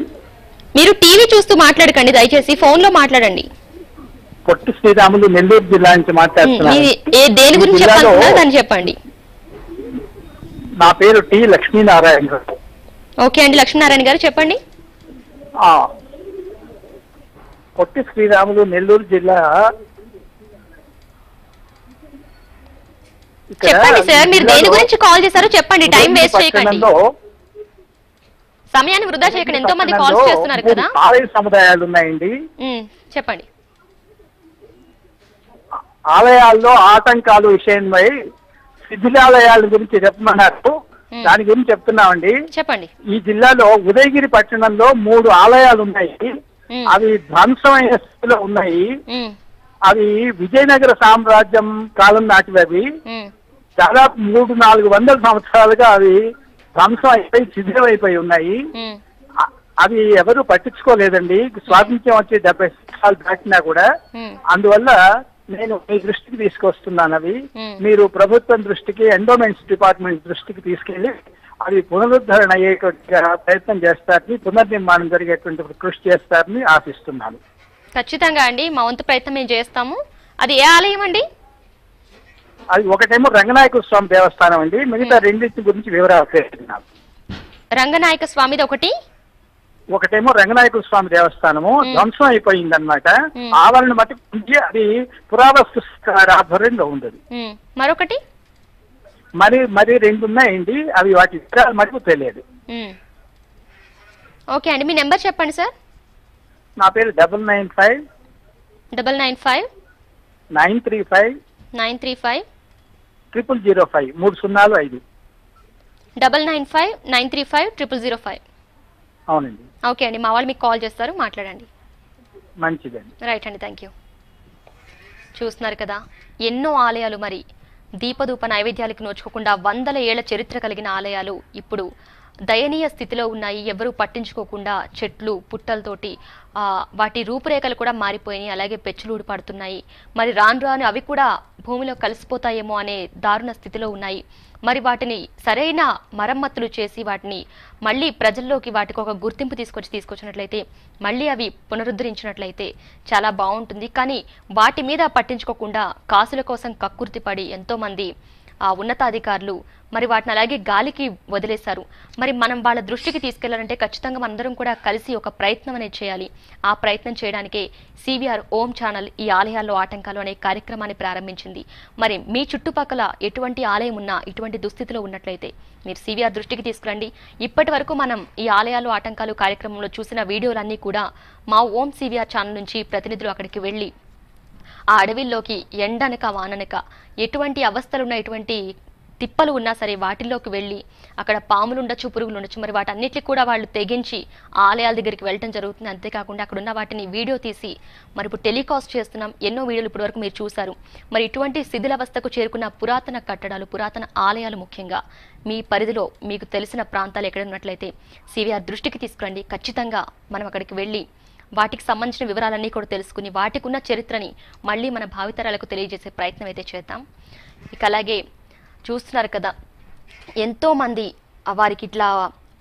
మీరు టీవీ చూస్తూ మాట్లాడకండి దయచేసి ఫోన్లో మాట్లాడండి. పొట్టి శ్రీరాములు నెల్లూరు జిల్లా నుంచి మాట్లాడుతున్నాను చెప్పండి. నా పేరు టి లక్ష్మీనారాయణరావు ఓకే అండి లక్ష్మీనారాయణ గారు చెప్పండి. పొట్టి శ్రీరాములు నెల్లూరు జిల్లా చెప్పండి సార్ మీరు దేని గురించి కాల్ చేశారో చెప్పండి టైం వేస్ట్ చేయకండి. సమయాన్ని వృధా చేయకండి ఎంతో మంది కాల్స్ చేస్తున్నారు కదా. సముదాయాలు ఉన్నాయండి. చెప్పండి. ఆలయాల్లో ఆటంకాలు విషయమై శిథిలాలయాల గురించి చెప్పమన్నారు. దాని గురించి చెప్తున్నామండి. చెప్పండి. ఈ జిల్లాలో ఉదయగిరి పట్టణంలో మూడు ఆలయాలు ఉన్నాయి అవి ధ్వంసమైన స్థితిలో ఉన్నాయి. అవి విజయనగర సామ్రాజ్యం కాలం నాటివి అవి. దాదాపు మూడు నాలుగు వందల సంవత్సరాలుగా అవి ధ్వంసం అయిపోయి శిథిలం అయిపోయి ఉన్నాయి అవి ఎవరు పట్టించుకోలేదండి. స్వాతంత్ర్యం వచ్చి డెబ్బై సంవత్సరాలు దాటినా కూడా అందువల్ల నేను మీ దృష్టికి తీసుకొస్తున్నాను అవి. మీరు ప్రభుత్వం దృష్టికి ఎండోమెంట్స్ డిపార్ట్మెంట్ దృష్టికి తీసుకెళ్ళి అవి పునరుద్ధరణ అయ్యేట్టుగా ప్రయత్నం చేస్తారని పునర్నిర్మాణం జరిగేటువంటి కృషి చేస్తారని ఆశిస్తున్నాను. ఖచ్చితంగా అండి మా వంతు ప్రయత్నం మేము చేస్తాము. అది ఏ ఆలయం అండి? అది ఒకటేమో రంగనాయక స్వామి దేవస్థానం అండి. మిగతా రెండింటి గురించి వివరాలు రంగనాయక స్వామిది ఒకటి. ఒకటేమో రంగనాయక స్వామి దేవస్థానము ధ్వంసం అయిపోయింది అనమాట. ఆవరణ మట్టి అది పురావస్తు ఆధ్వర్యంలో ఉండదు. మరొకటి? మరి మరి రెండు ఉన్నాయండి. అవి వాటి వివరాలు మటుకు తెలియదు. ఓకే అండి. మీ నెంబర్ చెప్పండి సార్. నా పేరు double nine five double nine five nine three five nine three five triple zero five మూడు సున్నాలు ఐదు. Double nine five nine three five triple zero five. అవునండి. ఓకే అండి మా వాళ్ళు మీకు కాల్ చేస్తారు మాట్లాడండి. మంచిదండి. రైట్ అండి థ్యాంక్ యూ చూస్తున్నారు కదా ఎన్నో ఆలయాలు మరి. దీపధూప నైవేద్యాలకు నోచుకోకుండా వందల ఏళ్ళ చరిత్ర కలిగిన ఆలయాలు ఇప్పుడు దయనీయ స్థితిలో ఉన్నాయి ఎవరూ పట్టించుకోకుండా చెట్లు పుట్టలతోటి ఆ, వాటి రూపురేఖలు కూడా మారిపోయినాయి అలాగే పెచ్చులూడు పడుతున్నాయి మరి రాను రాను అవి కూడా భూమిలో కలిసిపోతాయేమో అనే దారుణ స్థితిలో ఉన్నాయి. మరి వాటిని సరైన మరమ్మతులు చేసి వాటిని మళ్ళీ ప్రజల్లోకి వాటికి ఒక గుర్తింపు తీసుకొచ్చి తీసుకొచ్చినట్లయితే మళ్ళీ అవి పునరుద్ధరించినట్లయితే చాలా బాగుంటుంది. కానీ వాటి మీద పట్టించుకోకుండా కాసుల కోసం కక్కుర్తి పడి ఎంతోమంది ఆ ఉన్నతాధికారులు మరి వాటిని అలాగే గాలికి వదిలేశారు. మరి మనం వాళ్ళ దృష్టికి తీసుకెళ్ళాలంటే ఖచ్చితంగా మనందరం కూడా కలిసి ఒక ప్రయత్నం అనేది చేయాలి. ఆ ప్రయత్నం చేయడానికే సివిఆర్ ఓం ఛానల్ ఈ ఆలయాల్లో ఆటంకాలు అనే కార్యక్రమాన్ని ప్రారంభించింది. మరి మీ చుట్టుపక్కల ఎటువంటి ఆలయం ఉన్నా ఇటువంటి దుస్థితిలో ఉన్నట్లయితే మీరు సివిఆర్ దృష్టికి తీసుకురండి. ఇప్పటి వరకు మనం ఈ ఆలయాలు ఆటంకాలు కార్యక్రమంలో చూసిన వీడియోలన్నీ కూడా మా ఓం సివిఆర్ ఛానల్ నుంచి ప్రతినిధులు అక్కడికి వెళ్ళి ఆ అడవిల్లోకి ఎండనక వాననక ఎటువంటి అవస్థలున్న ఎటువంటి తిప్పలు ఉన్నా సరే వాటిల్లోకి వెళ్ళి అక్కడ పాములుండొచ్చు పురుగులు ఉండొచ్చు మరి వాటన్నిటికీ కూడా వాళ్ళు తెగించి ఆలయాల దగ్గరికి వెళ్ళటం జరుగుతుంది. అంతేకాకుండా అక్కడ ఉన్న వాటిని వీడియో తీసి మరి ఇప్పుడు టెలికాస్ట్ చేస్తున్నాం. ఎన్నో వీడియోలు ఇప్పటివరకు మీరు చూశారు. మరి ఇటువంటి శిథిలవస్థకు చేరుకున్న పురాతన కట్టడాలు పురాతన ఆలయాలు ముఖ్యంగా మీ పరిధిలో మీకు తెలిసిన ప్రాంతాలు ఎక్కడ ఉన్నట్లయితే సివిఆర్ దృష్టికి తీసుకురండి. ఖచ్చితంగా మనం అక్కడికి వెళ్ళి వాటికి సంబంధించిన వివరాలన్నీ కూడా తెలుసుకుని వాటికి ఉన్న చరిత్రని మళ్ళీ మన భావితరాలకు తెలియజేసే ప్రయత్నం అయితే చేద్దాం. ఇక అలాగే చూస్తున్నారు కదా ఎంతోమంది వారికి ఇట్లా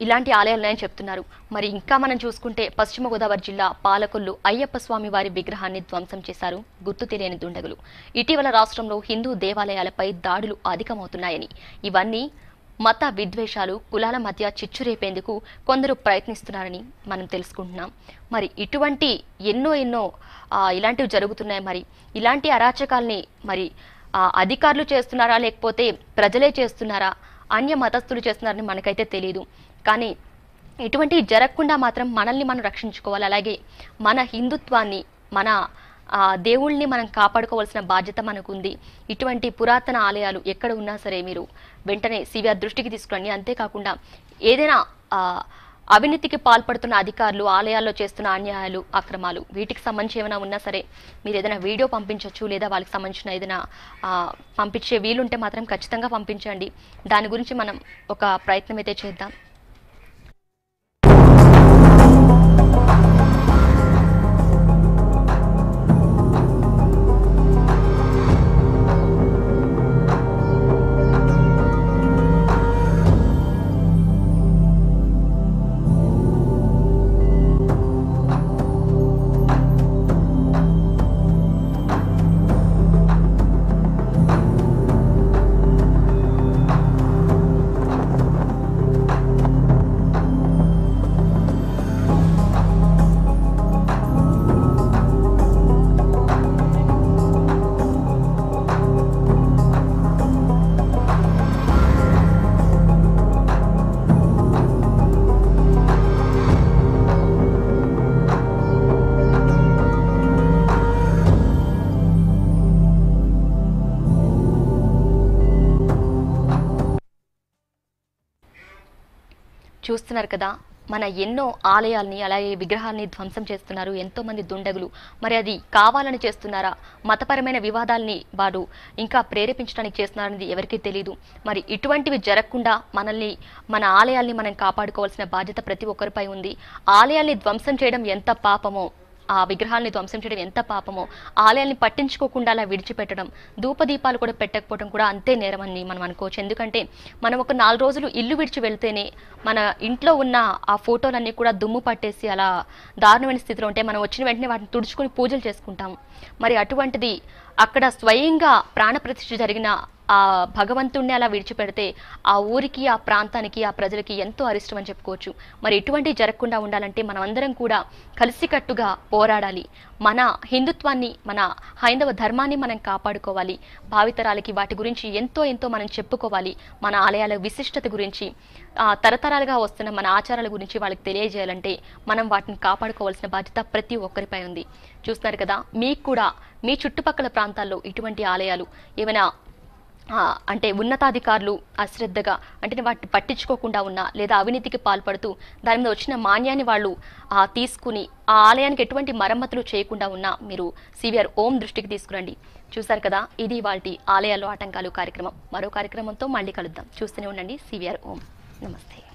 ఇలాంటి ఆలయాలు ఉన్నాయని చెప్తున్నారు. మరి ఇంకా మనం చూసుకుంటే పశ్చిమ గోదావరి జిల్లా పాలకొల్లు అయ్యప్ప స్వామి వారి విగ్రహాన్ని ధ్వంసం చేశారు గుర్తు తెలియని దుండగులు. ఇటీవల రాష్ట్రంలో హిందూ దేవాలయాలపై దాడులు అధికమవుతున్నాయని. ఇవన్నీ మత విద్వేషాలు కులాల మధ్య చిచ్చురేపేందుకు కొందరు ప్రయత్నిస్తున్నారని మనం తెలుసుకుంటున్నాం. మరి ఇటువంటి ఎన్నో ఎన్నో ఇలాంటివి జరుగుతున్నాయి. మరి ఇలాంటి అరాచకాల్ని మరి అధికారులు చేస్తున్నారా లేకపోతే ప్రజలే చేస్తున్నారా అన్య మతస్థులు చేస్తున్నారని మనకైతే తెలియదు కానీ ఇటువంటివి జరగకుండా మాత్రం మనల్ని మనం రక్షించుకోవాలి. అలాగే మన హిందుత్వాన్ని మన దేవుళ్ళని మనం కాపాడుకోవాల్సిన బాధ్యత మనకుంది. ఇటువంటి పురాతన ఆలయాలు ఎక్కడ ఉన్నా సరే మీరు వెంటనే సివిఆర్ దృష్టికి తీసుకురండి. అంతేకాకుండా ఏదైనా అవినీతికి పాల్పడుతున్న అధికారులు ఆలయాల్లో చేస్తున్న అన్యాయాలు అక్రమాలు వీటికి సంబంధించి ఏమైనా ఉన్నా సరే మీరు ఏదైనా వీడియో పంపించవచ్చు లేదా వాళ్ళకి సంబంధించిన ఏదైనా పంపించే వీలుంటే మాత్రం ఖచ్చితంగా పంపించండి. దాని గురించి మనం ఒక ప్రయత్నం అయితే చేద్దాం. చూస్తున్నారు కదా మన ఎన్నో ఆలయాల్ని అలాగే విగ్రహాల్ని ధ్వంసం చేస్తున్నారు ఎంతోమంది దుండగులు. మరి అది కావాలని చేస్తున్నారా? మతపరమైన వివాదాల్ని వారు ఇంకా ప్రేరేపించడానికి చేస్తున్నారనేది ఎవరికీ తెలియదు మరి ఇటువంటివి జరగకుండా మనల్ని మన ఆలయాల్ని మనం కాపాడుకోవాల్సిన బాధ్యత ప్రతి ఒక్కరిపై ఉంది. ఆలయాల్ని ధ్వంసం చేయడం ఎంత పాపమో ఆ విగ్రహాల్ని ధ్వంసం చేయడం ఎంత పాపమో ఆలయాల్ని పట్టించుకోకుండా అలా విడిచిపెట్టడం ధూపదీపాలు కూడా పెట్టకపోవడం కూడా అంతే నేరమని మనం అనుకోవచ్చు. ఎందుకంటే మనం ఒక నాలుగు రోజులు ఇల్లు విడిచి వెళ్తేనే మన ఇంట్లో ఉన్న ఆ ఫోటోలన్నీ కూడా దుమ్ము పట్టేసి అలా దారుణమైన స్థితిలో ఉంటే మనం వచ్చిన వెంటనే వాటిని తుడుచుకొని పూజలు చేసుకుంటాం. మరి అటువంటిది అక్కడ స్వయంగా ప్రాణప్రతిష్ఠ జరిగిన ఆ భగవంతుణ్ణి అలా విడిచిపెడితే ఆ ఊరికి ఆ ప్రాంతానికి ఆ ప్రజలకి ఎంతో అరిష్టం అని చెప్పుకోవచ్చు. మరి ఎటువంటి జరగకుండా ఉండాలంటే మనం అందరం కూడా కలిసికట్టుగా పోరాడాలి. మన హిందుత్వాన్ని మన హైందవ ధర్మాన్ని మనం కాపాడుకోవాలి. భావితరాలకి వాటి గురించి ఎంతో ఎంతో మనం చెప్పుకోవాలి. మన ఆలయాల విశిష్టత గురించి తరతరాలుగా వస్తున్న మన ఆచారాల గురించి వాళ్ళకి తెలియజేయాలంటే మనం వాటిని కాపాడుకోవాల్సిన బాధ్యత ప్రతి ఒక్కరిపై ఉంది. చూస్తున్నారు కదా మీకు కూడా మీ చుట్టుపక్కల ప్రాంతాల్లో ఇటువంటి ఆలయాలు ఏమైనా అంటే ఉన్నతాధికారులు అశ్రద్ధగా అంటే వాటిని పట్టించుకోకుండా ఉన్నా లేదా అవినీతికి పాల్పడుతూ దాని మీద వచ్చిన మాన్యాన్ని వాళ్ళు తీసుకుని ఆ ఆలయానికి ఎటువంటి మరమ్మతులు చేయకుండా ఉన్నా మీరు సివిఆర్ ఓం దృష్టికి తీసుకురండి. చూశారు కదా ఇది వాటి ఆలయాల్లో ఆటంకాలు కార్యక్రమం. మరో కార్యక్రమంతో మళ్ళీ కలుద్దాం. చూస్తూనే ఉండండి సివిఆర్ ఓం. నమస్తే.